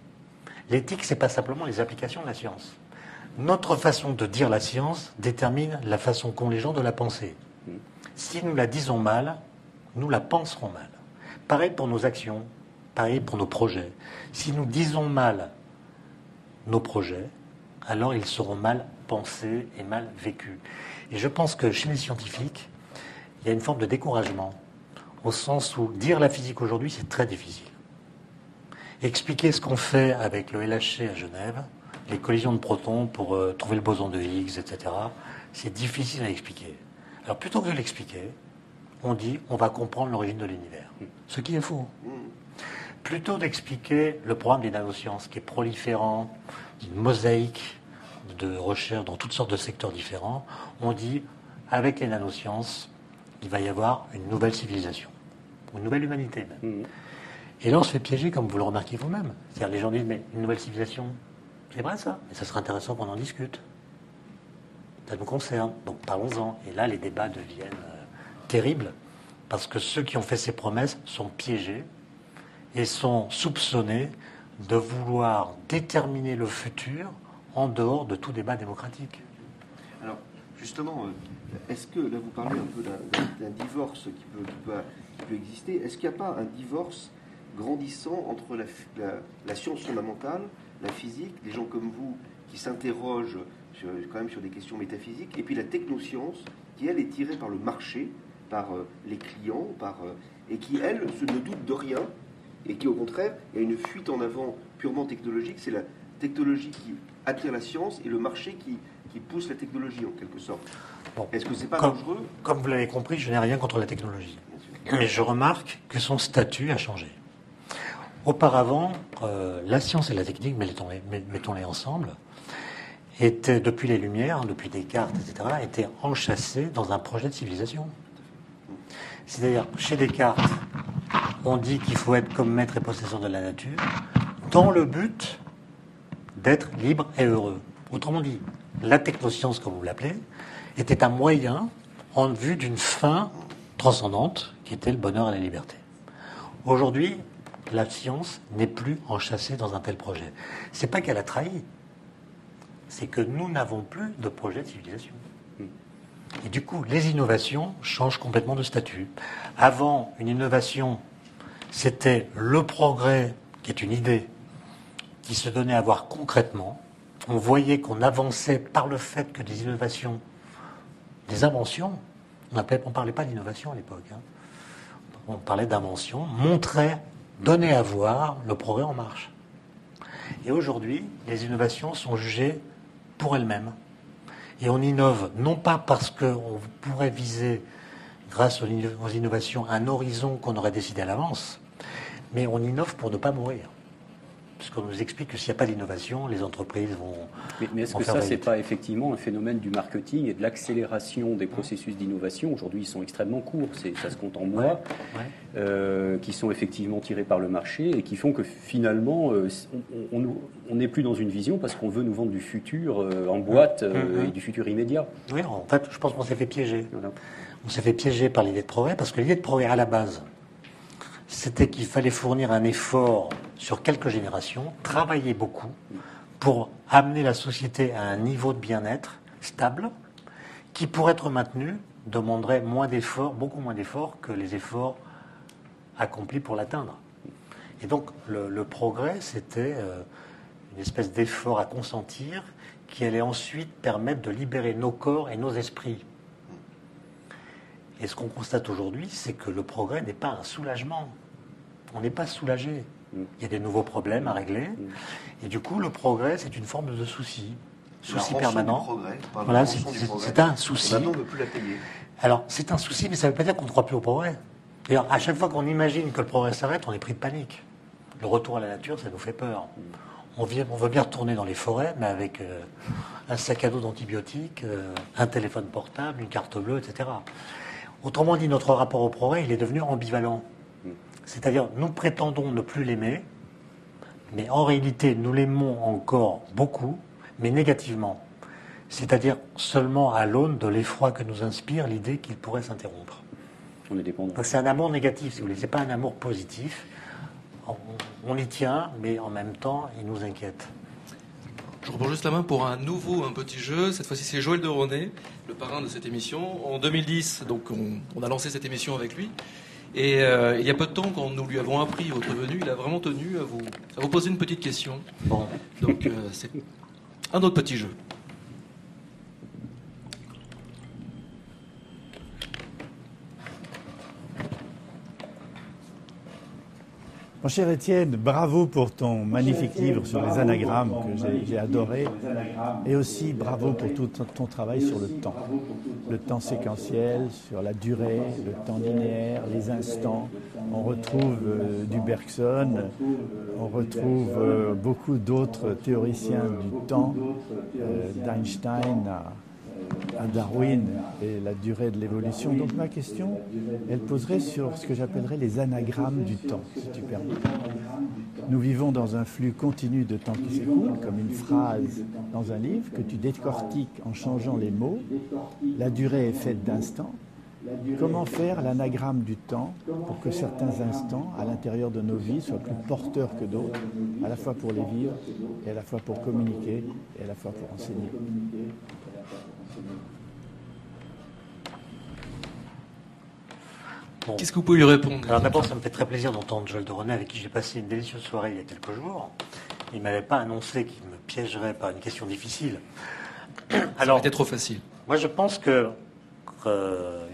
L'éthique, c'est pas simplement les applications de la science. Notre façon de dire la science détermine la façon qu'ont les gens de la penser. Si nous la disons mal, nous la penserons mal. Pareil pour nos actions, pareil pour nos projets. Si nous disons mal nos projets, alors ils seront mal pensés et mal vécus. Et je pense que chez les scientifiques, il y a une forme de découragement, au sens où dire la physique aujourd'hui, c'est très difficile. Expliquer ce qu'on fait avec le LHC à Genève, les collisions de protons pour euh, trouver le boson de Higgs, etc., c'est difficile à expliquer. Alors plutôt que de l'expliquer, on dit on va comprendre l'origine de l'univers. Ce qui est faux. Plutôt d'expliquer le programme des nanosciences qui est proliférant, une mosaïque de recherche dans toutes sortes de secteurs différents, on dit avec les nanosciences, il va y avoir une nouvelle civilisation, une nouvelle humanité même. Et là, on se fait piéger, comme vous le remarquez vous-même. C'est-à-dire, les gens disent, mais une nouvelle civilisation, c'est vrai ça, mais ça serait intéressant qu'on en discute. Ça nous concerne, donc parlons-en. Et là, les débats deviennent euh, terribles, parce que ceux qui ont fait ces promesses sont piégés et sont soupçonnés de vouloir déterminer le futur en dehors de tout débat démocratique. Alors, justement, euh, est-ce que, là vous parlez un peu d'un- divorce qui peut, qui peut- qui peut exister, est-ce qu'il n'y a pas un divorce grandissant entre la, f- la- la science fondamentale, la physique, des gens comme vous qui s'interrogent sur- quand même sur des questions métaphysiques, et puis la technoscience qui, elle, est tirée par le marché, par euh, les clients, par, euh, et qui, elle, se ne doute de rien, et qui, au contraire, il y a une fuite en avant purement technologique, c'est la technologie qui attire la science et le marché qui, qui pousse la technologie, en quelque sorte. Bon. Est-ce que c'est pas Comme- dangereux? Comme vous l'avez compris, je n'ai rien contre la technologie. Mais je remarque que son statut a changé. Auparavant, euh, la science et la technique, mettons-les met- mettons-les ensemble, étaient, depuis les Lumières, depuis Descartes, etc., étaient enchâssées dans un projet de civilisation. C'est-à-dire, chez Descartes, on dit qu'il faut être comme maître et possesseur de la nature, dans le but d'être libre et heureux. Autrement dit, la technoscience, comme vous l'appelez, était un moyen en vue d'une fin transcendante qui était le bonheur et la liberté. Aujourd'hui, la science n'est plus enchâssée dans un tel projet. C'est pas qu'elle a trahi, c'est que nous n'avons plus de projet de civilisation. Et du coup, les innovations changent complètement de statut. Avant, une innovation, c'était le progrès, qui est une idée, qui se donnait à voir concrètement. On voyait qu'on avançait par le fait que des innovations, des inventions, on ne parlait pas d'innovation à l'époque, hein. on parlait d'invention, montraient, donnaient à voir le progrès en marche. Et aujourd'hui, les innovations sont jugées pour elles-mêmes. Et on innove non pas parce qu'on pourrait viser, grâce aux innovations, un horizon qu'on aurait décidé à l'avance, mais on innove pour ne pas mourir. Puisqu'on nous explique que s'il n'y a pas d'innovation, les entreprises vont. Mais, mais est-ce que ça, c'est faillite. pas effectivement un phénomène du marketing et de l'accélération des processus d'innovation? Aujourd'hui, ils sont extrêmement courts, ça se compte en mois, Ouais. euh, qui sont effectivement tirés par le marché et qui font que finalement, euh, on- n'est plus dans une vision parce qu'on veut nous vendre du futur euh, en boîte euh, Mhm. et du futur immédiat. Oui, en fait, je pense qu'on s'est fait piéger. Voilà. On s'est fait piéger par l'idée de progrès parce que l'idée de progrès à la base, c'était qu'il fallait fournir un effort sur quelques générations, travailler beaucoup pour amener la société à un niveau de bien-être stable qui, pour être maintenu, demanderait moins d'efforts, beaucoup moins d'efforts que les efforts accomplis pour l'atteindre. Et donc le, progrès, c'était euh, une espèce d'effort à consentir qui allait ensuite permettre de libérer nos corps et nos esprits. Et ce qu'on constate aujourd'hui, c'est que le progrès n'est pas un soulagement. On n'est pas soulagé. Mm. Il y a des nouveaux problèmes à régler. Et du coup, le progrès, c'est une forme de souci. Souci permanent. progrès, Voilà, c'est- un souci. Maintenant, on ne peut plus la payer. Alors, c'est un souci, mais ça ne veut pas dire qu'on ne croit plus au progrès. D'ailleurs, à chaque fois qu'on imagine que le progrès s'arrête, on est pris de panique. Le retour à la nature, ça nous fait peur. On, vient- on veut bien retourner dans les forêts, mais avec euh, un sac à dos d'antibiotiques, euh, un téléphone portable, une carte bleue, etc. Autrement dit, notre rapport au progrès, il est devenu ambivalent. C'est-à-dire, nous prétendons ne plus l'aimer, mais en réalité, nous l'aimons encore beaucoup, mais négativement. C'est-à-dire seulement à l'aune de l'effroi que nous inspire l'idée qu'il pourrait s'interrompre. On est dépendant. Donc c'est un amour négatif, si vous voulez. C'est pas un amour positif. On, on y tient, mais en même temps, il nous inquiète. Je reprends juste la main pour un nouveau, un petit jeu. Cette fois-ci, c'est Joël de Ronet, le parrain de cette émission. En 2010, donc, on, a lancé cette émission avec lui. Et euh, il y a peu de temps, quand nous lui avons appris votre venue, il a vraiment tenu à vous, à vous poser une petite question. Bon. Donc, euh, c'est un autre petit jeu. Mon cher Étienne, bravo pour ton magnifique livre sur les anagrammes que j'ai adoré. Et aussi bravo pour tout ton travail sur le temps. Le temps séquentiel, sur la durée, le temps linéaire, les instants. On retrouve euh, du Bergson, on retrouve euh, beaucoup d'autres théoriciens du temps, euh, d'Einstein à à Darwin et la durée de l'évolution. Donc ma question, elle poserait sur ce que j'appellerais les anagrammes du temps, si tu permets. Nous vivons dans un flux continu de temps qui s'écoule, comme une phrase dans un livre que tu décortiques en changeant les mots. La durée est faite d'instants. Comment faire l'anagramme du temps pour que certains instants à l'intérieur de nos vies soient plus porteurs que d'autres, à la fois pour les vivre et à la fois pour communiquer et à la fois pour enseigner? Qu'est-ce que vous pouvez lui répondre Alors d'abord, ça me fait très plaisir d'entendre Joël René, avec qui j'ai passé une délicieuse soirée il y a quelques jours. Il ne m'avait pas annoncé qu'il me piégerait par une question difficile. Alors, c'était trop facile. Moi, je pense que euh,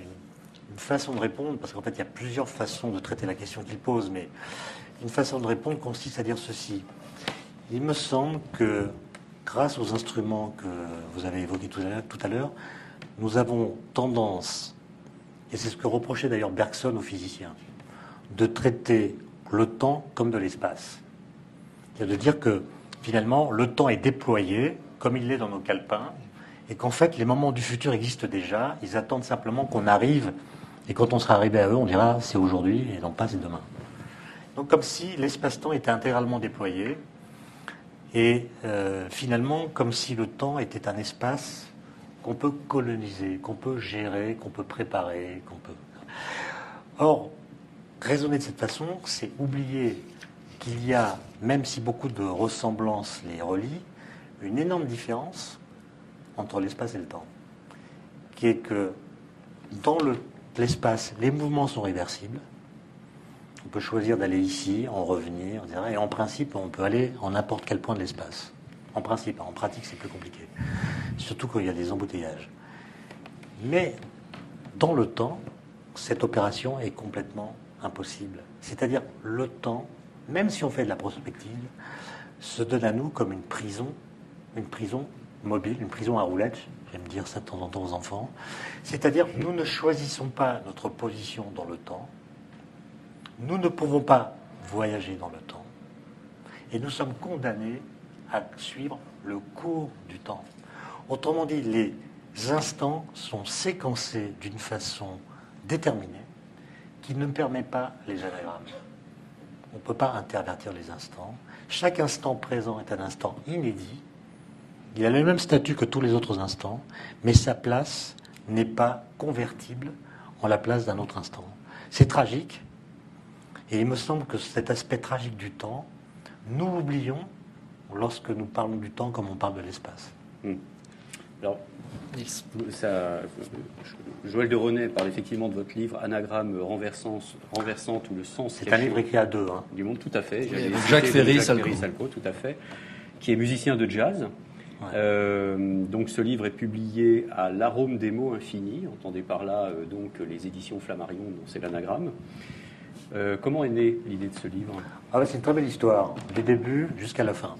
une façon de répondre, parce qu'en fait, il y a plusieurs façons de traiter la question qu'il pose, mais une façon de répondre consiste à dire ceci. Il me semble que grâce aux instruments que vous avez évoqués tout à l'heure, nous avons tendance, et c'est ce que reprochait d'ailleurs Bergson aux physiciens, de traiter le temps comme de l'espace. C'est-à-dire de dire que finalement, le temps est déployé comme il l'est dans nos calepins, et qu'en fait, les moments du futur existent déjà, ils attendent simplement qu'on arrive, et quand on sera arrivé à eux, on dira c'est aujourd'hui et non pas c'est demain. Donc comme si l'espace-temps était intégralement déployé, et euh, finalement comme si le temps était un espace qu'on peut coloniser, qu'on peut gérer, qu'on peut préparer, qu'on peut. Or, raisonner de cette façon, c'est oublier qu'il y a, même si beaucoup de ressemblances les relient, une énorme différence entre l'espace et le temps, qui est que dans l'espace, les mouvements sont réversibles, on peut choisir d'aller ici, en revenir, etc. Et en principe, on peut aller en n'importe quel point de l'espace. En principe, en pratique, c'est plus compliqué. Surtout quand il y a des embouteillages. Mais dans le temps, cette opération est complètement impossible. C'est-à-dire, le temps, même si on fait de la prospective, se donne à nous comme une prison, une prison mobile, une prison à roulettes. J'aime dire ça de temps en temps aux enfants. C'est-à-dire, nous ne choisissons pas notre position dans le temps, nous ne pouvons pas voyager dans le temps et nous sommes condamnés à suivre le cours du temps. Autrement dit, les instants sont séquencés d'une façon déterminée qui ne permet pas les anagrammes. On ne peut pas intervertir les instants. Chaque instant présent est un instant inédit. Il a le même statut que tous les autres instants, mais sa place n'est pas convertible en la place d'un autre instant. C'est tragique, et il me semble que cet aspect tragique du temps, nous l'oublions lorsque nous parlons du temps comme on parle de l'espace. Hmm. Alors, ça, Joël de René parle effectivement de votre livre Anagramme renversante, ou le sens. C'est un livre écrit à deux. Hein. Du monde, tout à fait. Jacques Ferry, Salco. tout à fait, qui est musicien de jazz. Euh, donc ce livre est publié à l'arôme des mots infinis. Entendez par là euh, donc les éditions Flammarion, dont c'est l'anagramme. Euh, comment est née l'idée de ce livre? Ah C'est une très belle histoire, du début jusqu'à la fin.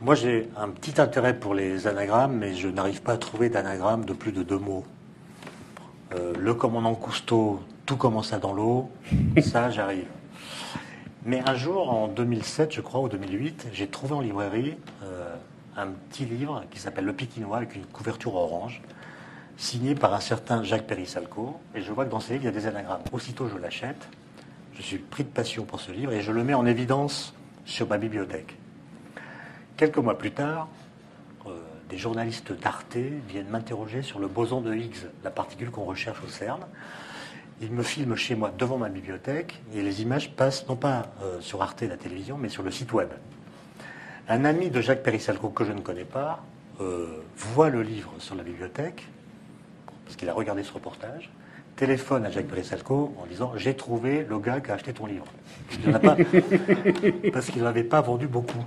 Moi, j'ai un petit intérêt pour les anagrammes, mais je n'arrive pas à trouver d'anagramme de plus de deux mots. Euh, le commandant Cousteau, tout commença dans l'eau, ça, <laughs> j'arrive. Mais un jour, en 2007, je crois, ou 2008, j'ai trouvé en librairie euh, un petit livre qui s'appelle Le Pékinois avec une couverture orange signé par un certain Jacques Périssalco, et je vois que dans ces livres, il y a des anagrammes. Aussitôt, je l'achète, je suis pris de passion pour ce livre, et je le mets en évidence sur ma bibliothèque. Quelques mois plus tard, euh, des journalistes d'Arte viennent m'interroger sur le boson de Higgs, la particule qu'on recherche au CERN. Ils me filment chez moi devant ma bibliothèque, et les images passent non pas euh, sur Arte, la télévision, mais sur le site web. Un ami de Jacques Perissalco que je ne connais pas euh, voit le livre sur la bibliothèque, parce qu'il a regardé ce reportage, téléphone à Jacques Perissalco en disant J'ai trouvé le gars qui a acheté ton livre. Il en a pas, <laughs> parce qu'il n'avait pas vendu beaucoup.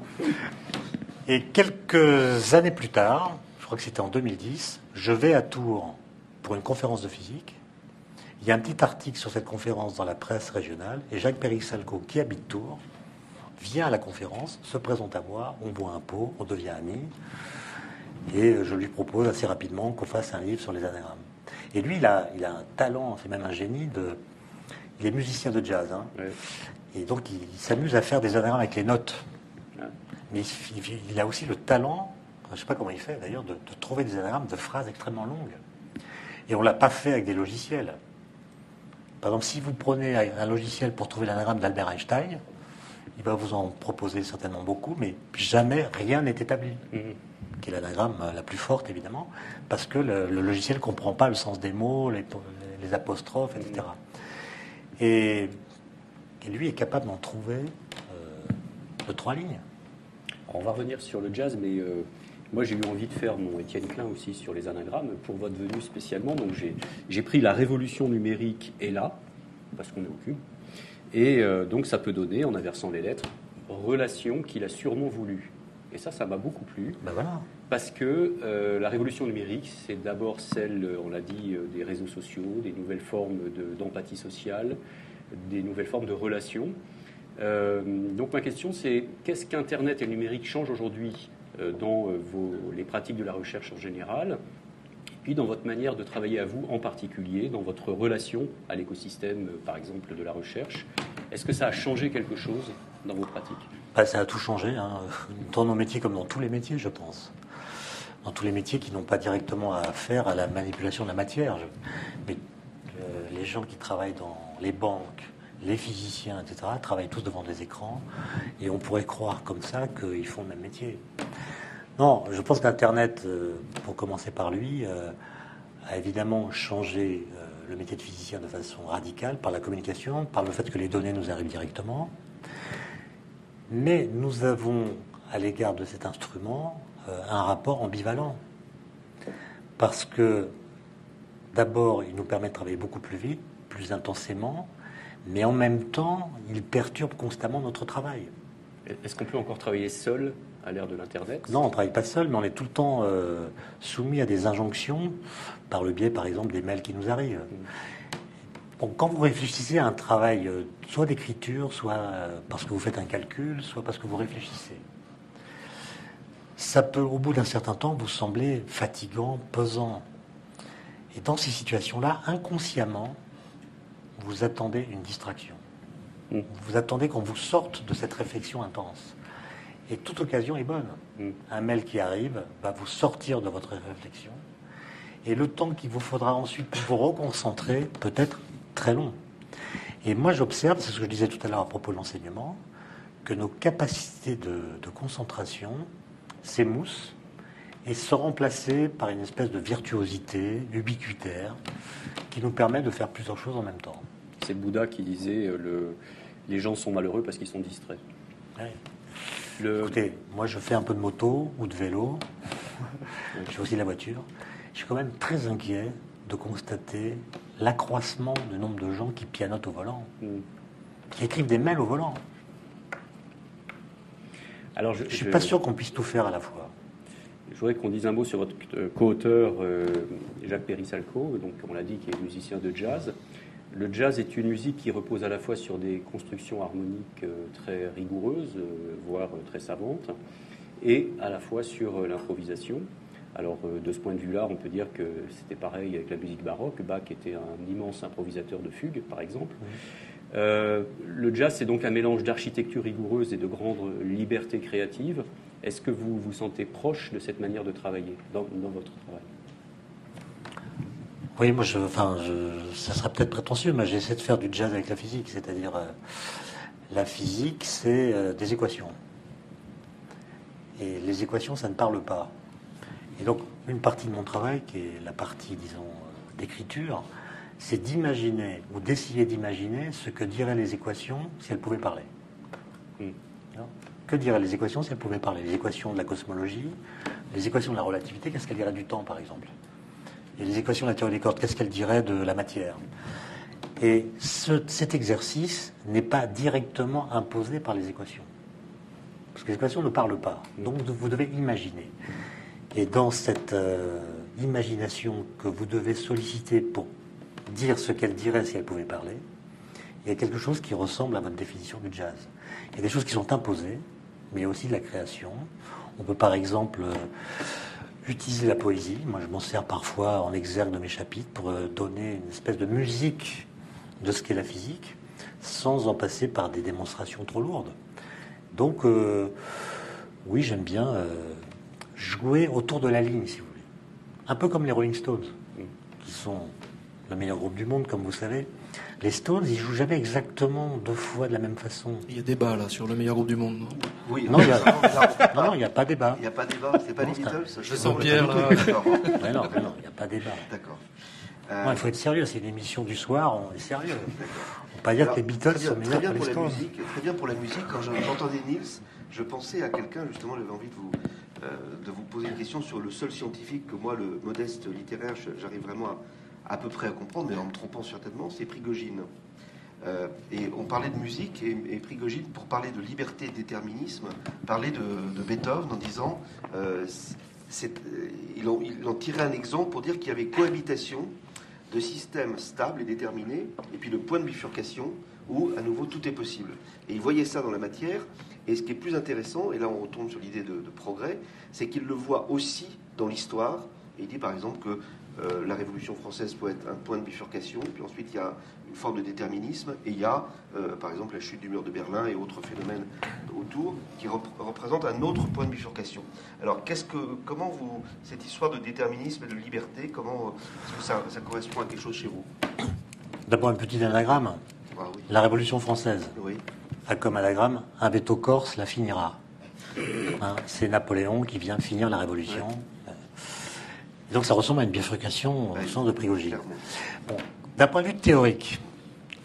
Et quelques années plus tard, je crois que c'était en 2010, je vais à Tours pour une conférence de physique. Il y a un petit article sur cette conférence dans la presse régionale, et Jacques Perissalco, qui habite Tours, vient à la conférence, se présente à moi, on boit un pot, on devient amis, et je lui propose assez rapidement qu'on fasse un livre sur les anagrammes. Et lui, il a, il a un talent, c'est même un génie, de, il est musicien de jazz, hein. Ouais. et donc il, il s'amuse à faire des anagrammes avec les notes. Mais il, a aussi le talent, je ne sais pas comment il fait d'ailleurs, de, de trouver des anagrammes de phrases extrêmement longues. Et on ne l'a pas fait avec des logiciels. Par exemple, si vous prenez un logiciel pour trouver l'anagramme d'Albert Einstein, il va vous en proposer certainement beaucoup, mais jamais rien n'est établi, Mhm. Qui est l'anagramme euh, la plus forte évidemment, parce que le, le logiciel ne comprend pas le sens des mots, les, les apostrophes, etc. Et, et lui est capable d'en trouver euh, de trois lignes. Alors, on va revenir sur le jazz, mais euh, moi j'ai eu envie de faire mon Étienne Klein aussi sur les anagrammes pour votre venue spécialement. Donc j'ai- j'ai pris la révolution numérique et là, parce qu'on est au cube. Et euh, donc ça peut donner, en inversant les lettres, relation qu'il a sûrement voulu. Et ça, ça m'a beaucoup plu. Ben voilà. Parce que euh, la révolution numérique, c'est d'abord celle, on l'a dit, euh, des réseaux sociaux, des nouvelles formes de- d'empathie sociale, des nouvelles formes de relations. Euh, donc ma question, c'est qu'est-ce qu'Internet et le numérique changent aujourd'hui euh, dans vos, les pratiques de la recherche en général, puis dans votre manière de travailler à vous en particulier, dans votre relation à l'écosystème, par exemple, de la recherche? Est-ce que ça a changé quelque chose? Dans vos pratiques Ben, ça a tout changé, hein, <laughs> dans nos métiers comme dans tous les métiers, je pense. Dans tous les métiers qui n'ont pas directement à faire à la manipulation de la matière. Mais euh, les gens qui travaillent dans les banques, les physiciens, etc., travaillent tous devant des écrans, et on pourrait croire comme ça qu'ils font le même métier. Non, je pense qu'Internet, euh, pour commencer par lui, euh, a évidemment changé le métier de physicien de façon radicale par la communication, par le fait que les données nous arrivent directement. Mais nous avons, à l'égard de cet instrument, euh, un rapport ambivalent. Parce que, d'abord, il nous permet de travailler beaucoup plus vite, plus intensément, mais en même temps, il perturbe constamment notre travail. Est-ce qu'on peut encore travailler seul à l'ère de l'Internet? Non, on ne travaille pas seul, mais on est tout le temps euh, soumis à des injonctions, par le biais, par exemple, des mails qui nous arrivent. Quand vous réfléchissez à un travail, euh, soit d'écriture, soit euh, parce que vous faites un calcul, soit parce que vous réfléchissez, ça peut, au bout d'un certain temps, vous sembler fatigant, pesant. Et dans ces situations-là, inconsciemment, vous attendez une distraction. Mm. Vous attendez qu'on vous sorte de cette réflexion intense. Et toute occasion est bonne. Mm. Un mail qui arrive va vous sortir de votre réflexion. Et le temps qu'il vous faudra ensuite pour vous reconcentrer peut être très long. Et moi, j'observe, c'est ce que je disais tout à l'heure à propos de l'enseignement, que nos capacités de, de concentration s'émoussent et sont remplacées par une espèce de virtuosité ubiquitaire qui nous permet de faire plusieurs choses en même temps. C'est Bouddha qui disait euh, le, les gens sont malheureux parce qu'ils sont distraits. Ouais. Le- Écoutez, moi je fais un peu de moto ou de vélo, <laughs> je fais aussi de la voiture. Je suis quand même très inquiet de constater l'accroissement du nombre de gens qui pianotent au volant, Mm. qui écrivent des mails au volant. Alors, je, Je suis je- pas sûr qu'on puisse tout faire à la fois. Je voudrais qu'on dise un mot sur votre euh, co-auteur euh, Jacques Perissalco, donc on l'a dit, qui est musicien de jazz. Le jazz est une musique qui repose à la fois sur des constructions harmoniques euh, très rigoureuses, euh, voire très savantes, et à la fois sur l'improvisation. Alors euh, de ce point de vue-là, on peut dire que c'était pareil avec la musique baroque. Bach était un immense improvisateur de fugue, par exemple. Euh, le jazz, c'est donc un mélange d'architecture rigoureuse et de grande liberté créative. Est-ce que vous vous sentez proche de cette manière de travailler dans, dans votre travail? Oui, moi, je, enfin, je, ça sera peut-être prétentieux, mais j'essaie de faire du jazz avec la physique. C'est-à-dire, euh, la physique, c'est euh, des équations. Et les équations, ça ne parle pas. Et donc, une partie de mon travail, qui est la partie, disons, euh, d'écriture, c'est d'imaginer, ou d'essayer d'imaginer ce que diraient les équations si elles pouvaient parler. Non que diraient les équations si elles pouvaient parler? Les équations de la cosmologie, les équations de la relativité, qu'est-ce qu'elles diraient du temps, par exemple? Et les équations de la théorie des cordes, qu'est-ce qu'elles diraient de la matière? Et cet exercice n'est pas directement imposé par les équations. Parce que les équations ne parlent pas. Donc vous devez imaginer. Et dans cette euh, imagination que vous devez solliciter pour dire ce qu'elle dirait si elle pouvait parler, il y a quelque chose qui ressemble à votre définition du jazz. Il y a des choses qui sont imposées, mais il y a aussi de la création. On peut par exemple euh, utiliser la poésie. Moi, je m'en sers parfois en exergue de mes chapitres pour euh, donner une espèce de musique de ce qu'est la physique, sans en passer par des démonstrations trop lourdes. Donc, oui, j'aime bien jouer autour de la ligne, si vous voulez. Un peu comme les Rolling Stones, qui sont le meilleur groupe du monde, comme vous savez. Les Stones, ils jouent jamais exactement deux fois de la même façon. Il y a débat là sur le meilleur groupe du monde. Non? Oui, non, il n'y a, pas débat. Il n'y a pas débat, c'est pas les Beatles. Je sens Pierre là. mais non, non, il n'y a pas débat. D'accord. il faut être sérieux, c'est une émission du soir, on est sérieux. On ne peut pas dire que les Beatles sont meilleurs que les Stones. La musique, très bien pour la musique, quand j'entendais Nils, je pensais à quelqu'un, justement, j'avais envie de vous, de vous poser une question sur le seul scientifique que moi, le modeste littéraire, j'arrive vraiment à à peu près à comprendre, mais en me trompant certainement, c'est Prigogine. Euh, et on parlait de musique, et, Prigogine, pour parler de liberté et de déterminisme, parlait de, Beethoven en disant, euh, il, en, tirait un exemple pour dire qu'il y avait cohabitation de systèmes stables et déterminés, et puis le point de bifurcation où, à nouveau, tout est possible. Et il voyait ça dans la matière, et ce qui est plus intéressant, et là on retombe sur l'idée de, de progrès, c'est qu'il le voit aussi dans l'histoire, et il dit par exemple que euh, la Révolution française peut être un point de bifurcation, puis ensuite il y a une forme de déterminisme, et il y a, euh, par exemple, la chute du mur de Berlin et autres phénomènes autour qui représentent un autre point de bifurcation. Alors, qu'est-ce que, comment vous, cette histoire de déterminisme et de liberté, comment est-ce que ça, correspond à quelque chose chez vous? D'abord, un petit anagramme. Ah la Révolution française a comme anagramme un veto corse la finira. Hein, c'est Napoléon qui vient finir la Révolution. Donc ça ressemble à une bifurcation au sens de Prigogine. D'un point de vue théorique,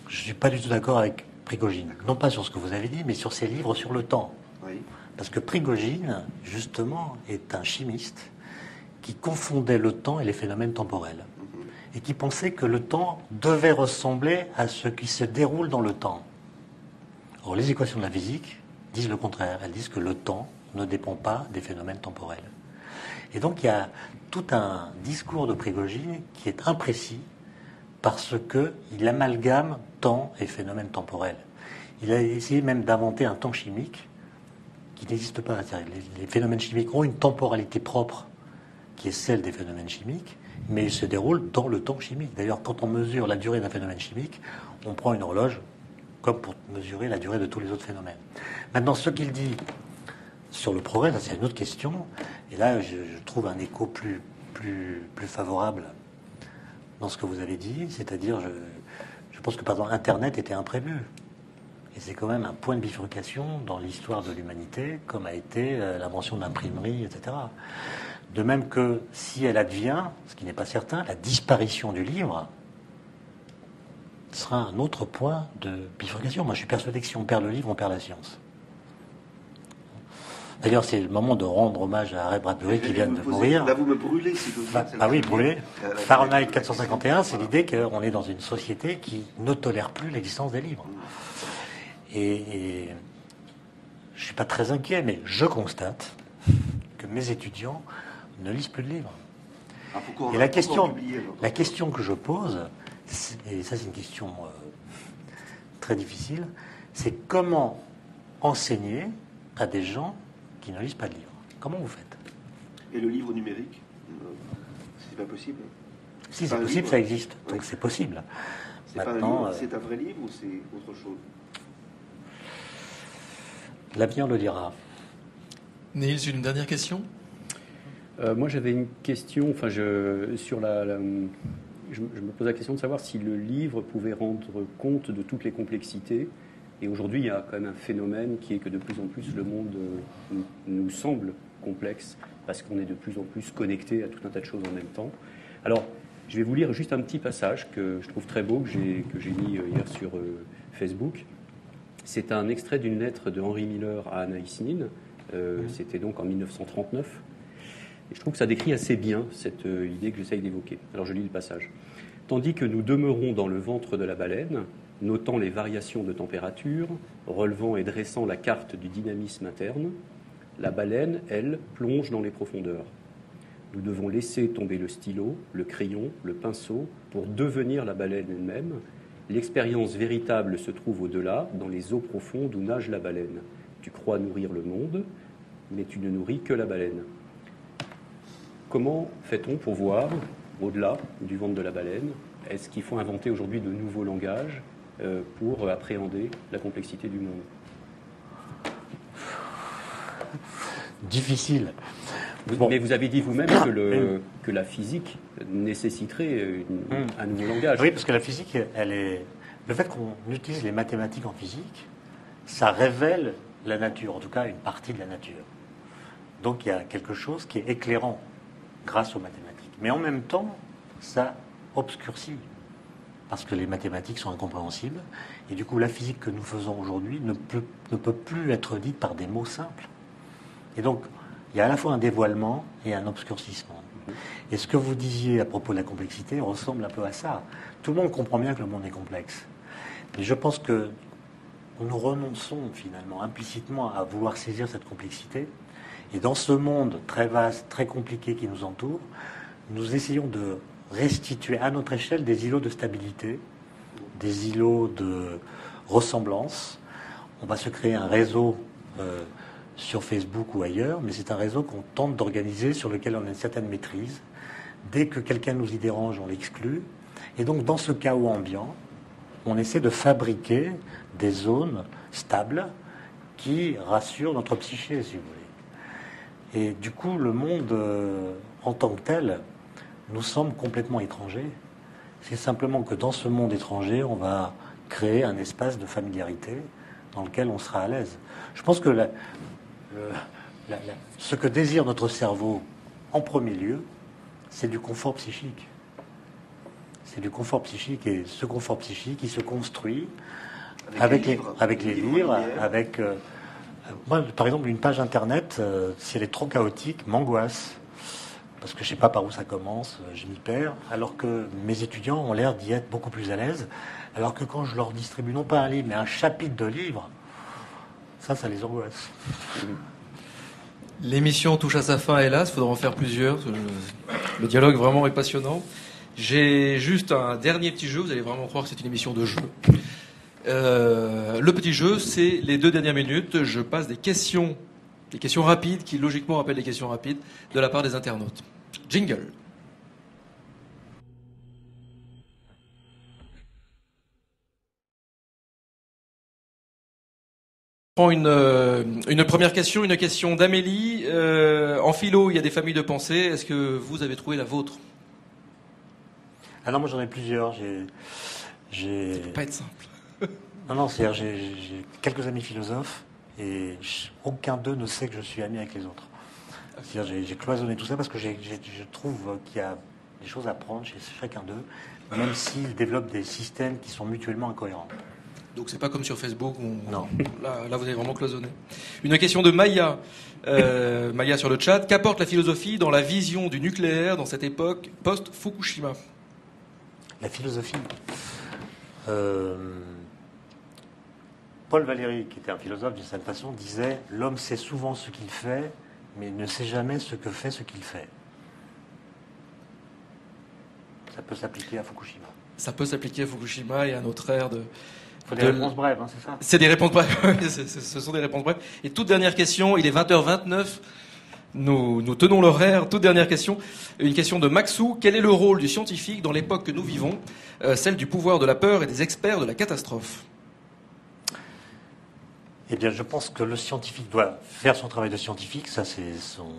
je ne suis pas du tout d'accord avec Prigogine. Non pas sur ce que vous avez dit, mais sur ses livres sur le temps. Parce que Prigogine, justement, est un chimiste qui confondait le temps et les phénomènes temporels. Mhm. Et qui pensait que le temps devait ressembler à ce qui se déroule dans le temps. Les équations de la physique disent le contraire. Elles disent que le temps ne dépend pas des phénomènes temporels. Et donc il y a tout un discours de Prigogine qui est imprécis parce qu'il amalgame temps et phénomène temporel. Il a essayé même d'inventer un temps chimique qui n'existe pas. Les, phénomènes chimiques ont une temporalité propre qui est celle des phénomènes chimiques, mais ils se déroulent dans le temps chimique. D'ailleurs, quand on mesure la durée d'un phénomène chimique, on prend une horloge comme pour mesurer la durée de tous les autres phénomènes. Maintenant, ce qu'il dit sur le progrès, c'est une autre question. Et là, je, trouve un écho plus, plus, plus favorable dans ce que vous avez dit. C'est-à-dire, je, je pense que, par exemple, Internet était imprévu. Et c'est quand même un point de bifurcation dans l'histoire de l'humanité, comme a été euh, l'invention de l'imprimerie, etc. De même que si elle advient, ce qui n'est pas certain, la disparition du livre sera un autre point de bifurcation. Moi, je suis persuadé que si on perd le livre, on perd la science. D'ailleurs, c'est le moment de rendre hommage à Ray Bradbury qui vient de mourir. Là, vous me brûlez, si vous bah, ah oui, brûler. Fahrenheit 451, c'est l'idée qu'on est dans une société qui ne tolère plus l'existence des livres. Et, je ne suis pas très inquiet, mais je constate que mes étudiants ne lisent plus de livres. Ah, et la question, la question que je pose, et ça c'est une question euh, très difficile, c'est comment enseigner à des gens qui ne lisent pas de livres. Comment vous faites? Et le livre numérique euh, C'est pas possible? Si, c'est possible, ça existe. Donc c'est possible. C'est un, c'est un vrai livre ou c'est autre chose? L'avenir le dira. Niels, une dernière question? Euh, Moi, j'avais une question. Enfin, je, sur la, je, me pose la question de savoir si le livre pouvait rendre compte de toutes les complexités et aujourd'hui, il y a quand même un phénomène qui est que de plus en plus le monde euh, nous semble complexe parce qu'on est de plus en plus connecté à tout un tas de choses en même temps. Alors, je vais vous lire juste un petit passage que je trouve très beau, que j'ai mis euh, hier sur euh, Facebook. C'est un extrait d'une lettre de Henri Miller à Anaïs Nin. Euh, c'était donc en 1939. Et je trouve que ça décrit assez bien cette euh, idée que j'essaye d'évoquer. Alors je lis le passage. Tandis que nous demeurons dans le ventre de la baleine, notant les variations de température, relevant et dressant la carte du dynamisme interne, la baleine, elle, plonge dans les profondeurs. Nous devons laisser tomber le stylo, le crayon, le pinceau pour devenir la baleine elle-même. L'expérience véritable se trouve au-delà, dans les eaux profondes où nage la baleine. Tu crois nourrir le monde, mais tu ne nourris que la baleine. Comment fait-on pour voir au-delà du ventre de la baleine Est-ce qu'il faut inventer aujourd'hui de nouveaux langages euh, pour appréhender la complexité du monde? Difficile. Vous- Bon. Mais vous avez dit vous-même que, le- que la physique nécessiterait une- Hum. un nouveau langage. Oui, parce que la physique, elle est. Le fait qu'on utilise les mathématiques en physique, ça révèle la nature, en tout cas une partie de la nature. Donc il y a quelque chose qui est éclairant grâce aux mathématiques. Mais en même temps, ça obscurcit. Parce que les mathématiques sont incompréhensibles. Et du coup, la physique que nous faisons aujourd'hui ne peut, ne peut plus être dite par des mots simples. Et donc, il y a à la fois un dévoilement et un obscurcissement. Et ce que vous disiez à propos de la complexité ressemble un peu à ça. Tout le monde comprend bien que le monde est complexe. Mais je pense que nous renonçons finalement implicitement à vouloir saisir cette complexité. Et dans ce monde très vaste, très compliqué qui nous entoure, nous essayons de restituer à notre échelle des îlots de stabilité, des îlots de ressemblance. On va se créer un réseau euh, sur Facebook ou ailleurs, mais c'est un réseau qu'on tente d'organiser, sur lequel on a une certaine maîtrise. Dès que quelqu'un nous y dérange, on l'exclut. Et donc, dans ce chaos ambiant, on essaie de fabriquer des zones stables qui rassurent notre psyché, si vous voulez. Et du coup, le monde euh, en tant que tel nous semble complètement étranger. C'est simplement que dans ce monde étranger, on va créer un espace de familiarité dans lequel on sera à l'aise. Je pense que la- le- la- la- ce que désire notre cerveau en premier lieu, c'est du confort psychique. C'est du confort psychique et ce confort psychique, il se construit avec, les, livres, avec les livres, linéaires. avec... euh, moi, par exemple, une page Internet, euh, si elle est trop chaotique, m'angoisse. Parce que je ne sais pas par où ça commence, euh, je m'y perds. Alors que mes étudiants ont l'air d'y être beaucoup plus à l'aise. Alors que quand je leur distribue non pas un livre, mais un chapitre de livre, ça, ça les angoisse. L'émission touche à sa fin, hélas. Il faudra en faire plusieurs. Le dialogue vraiment est passionnant. J'ai juste un dernier petit jeu. Vous allez vraiment croire que c'est une émission de jeu. Euh, le petit jeu, c'est les deux dernières minutes. Je passe des questions, des questions rapides qui logiquement appellent des questions rapides de la part des internautes. Jingle. Je prends une, euh, une première question, une question d'Amélie. Euh, en philo, il y a des familles de pensée. Est-ce que vous avez trouvé la vôtre? Ah non, moi j'en ai plusieurs. J'ai... Ça peut pas être simple. Non, non, c'est-à-dire j'ai, quelques amis philosophes et aucun d'eux ne sait que je suis ami avec les autres. C'est-à-dire j'ai, j'ai cloisonné tout ça parce que je trouve qu'il y a des choses à prendre chez chacun d'eux, même s'ils développent des systèmes qui sont mutuellement incohérents. Donc c'est pas comme sur Facebook. Où on- Non. Là, là, vous avez vraiment cloisonné. Une question de Maya. Euh, Maya sur le chat. Qu'apporte la philosophie dans la vision du nucléaire dans cette époque post-Fukushima? La philosophie. Euh, Paul Valéry, qui était un philosophe d'une certaine façon, disait L'homme sait souvent ce qu'il fait, mais il ne sait jamais ce que fait ce qu'il fait. Ça peut s'appliquer à Fukushima. Ça peut s'appliquer à Fukushima et à notre ère de. Faut des De réponses brèves, hein, c'est ça? C'est des réponses brèves. <laughs> Ce sont des réponses brèves. Et toute dernière question. Il est 20h29. Nous, nous tenons l'horaire. Toute dernière question. Une question de Maxou. Quel est le rôle du scientifique dans l'époque que nous vivons, euh, celle du pouvoir de la peur et des experts de la catastrophe Eh bien, je pense que le scientifique doit faire son travail de scientifique, ça c'est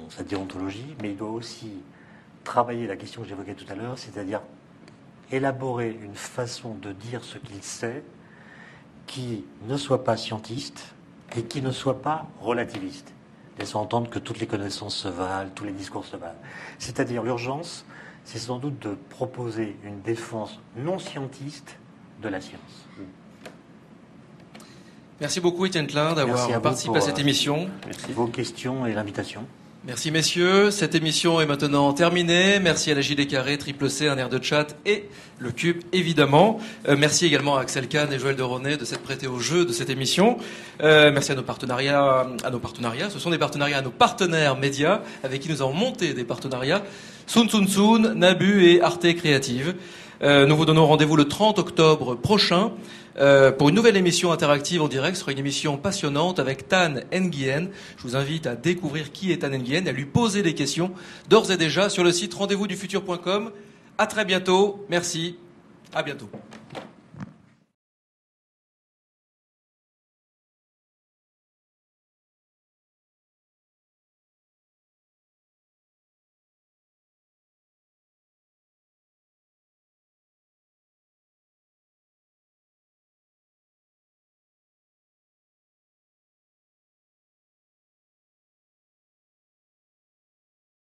sa déontologie, mais il doit aussi travailler la question que j'évoquais tout à l'heure, c'est-à-dire élaborer une façon de dire ce qu'il sait qui ne soit pas scientiste et qui ne soit pas relativiste, laissant entendre que toutes les connaissances se valent, tous les discours se valent. C'est-à-dire l'urgence, c'est sans doute de proposer une défense non scientiste de la science. Merci beaucoup Étienne Klein Merci d'avoir participé à cette euh, émission. Vos questions et l'invitation. Merci messieurs, cette émission est maintenant terminée. Merci à la JD Carré, Triple C, un air de chat et le Cube évidemment. Euh, merci également à Axel Kahn et Joël de Ronet de s'être prêtés au jeu de cette émission. Euh, merci à nos partenariats, à nos partenariats. Ce sont des partenariats à nos partenaires médias avec qui nous avons monté des partenariats. Sun Sun Sun, Nabu et Arte Créative. Euh, nous vous donnons rendez-vous le 30 octobre prochain euh, pour une nouvelle émission interactive en direct. Ce sera une émission passionnante avec Tan Nguyen. Je vous invite à découvrir qui est Tan Nguyen à lui poser des questions d'ores et déjà sur le site rendez-vous du futur.com. À très bientôt. Merci. À bientôt.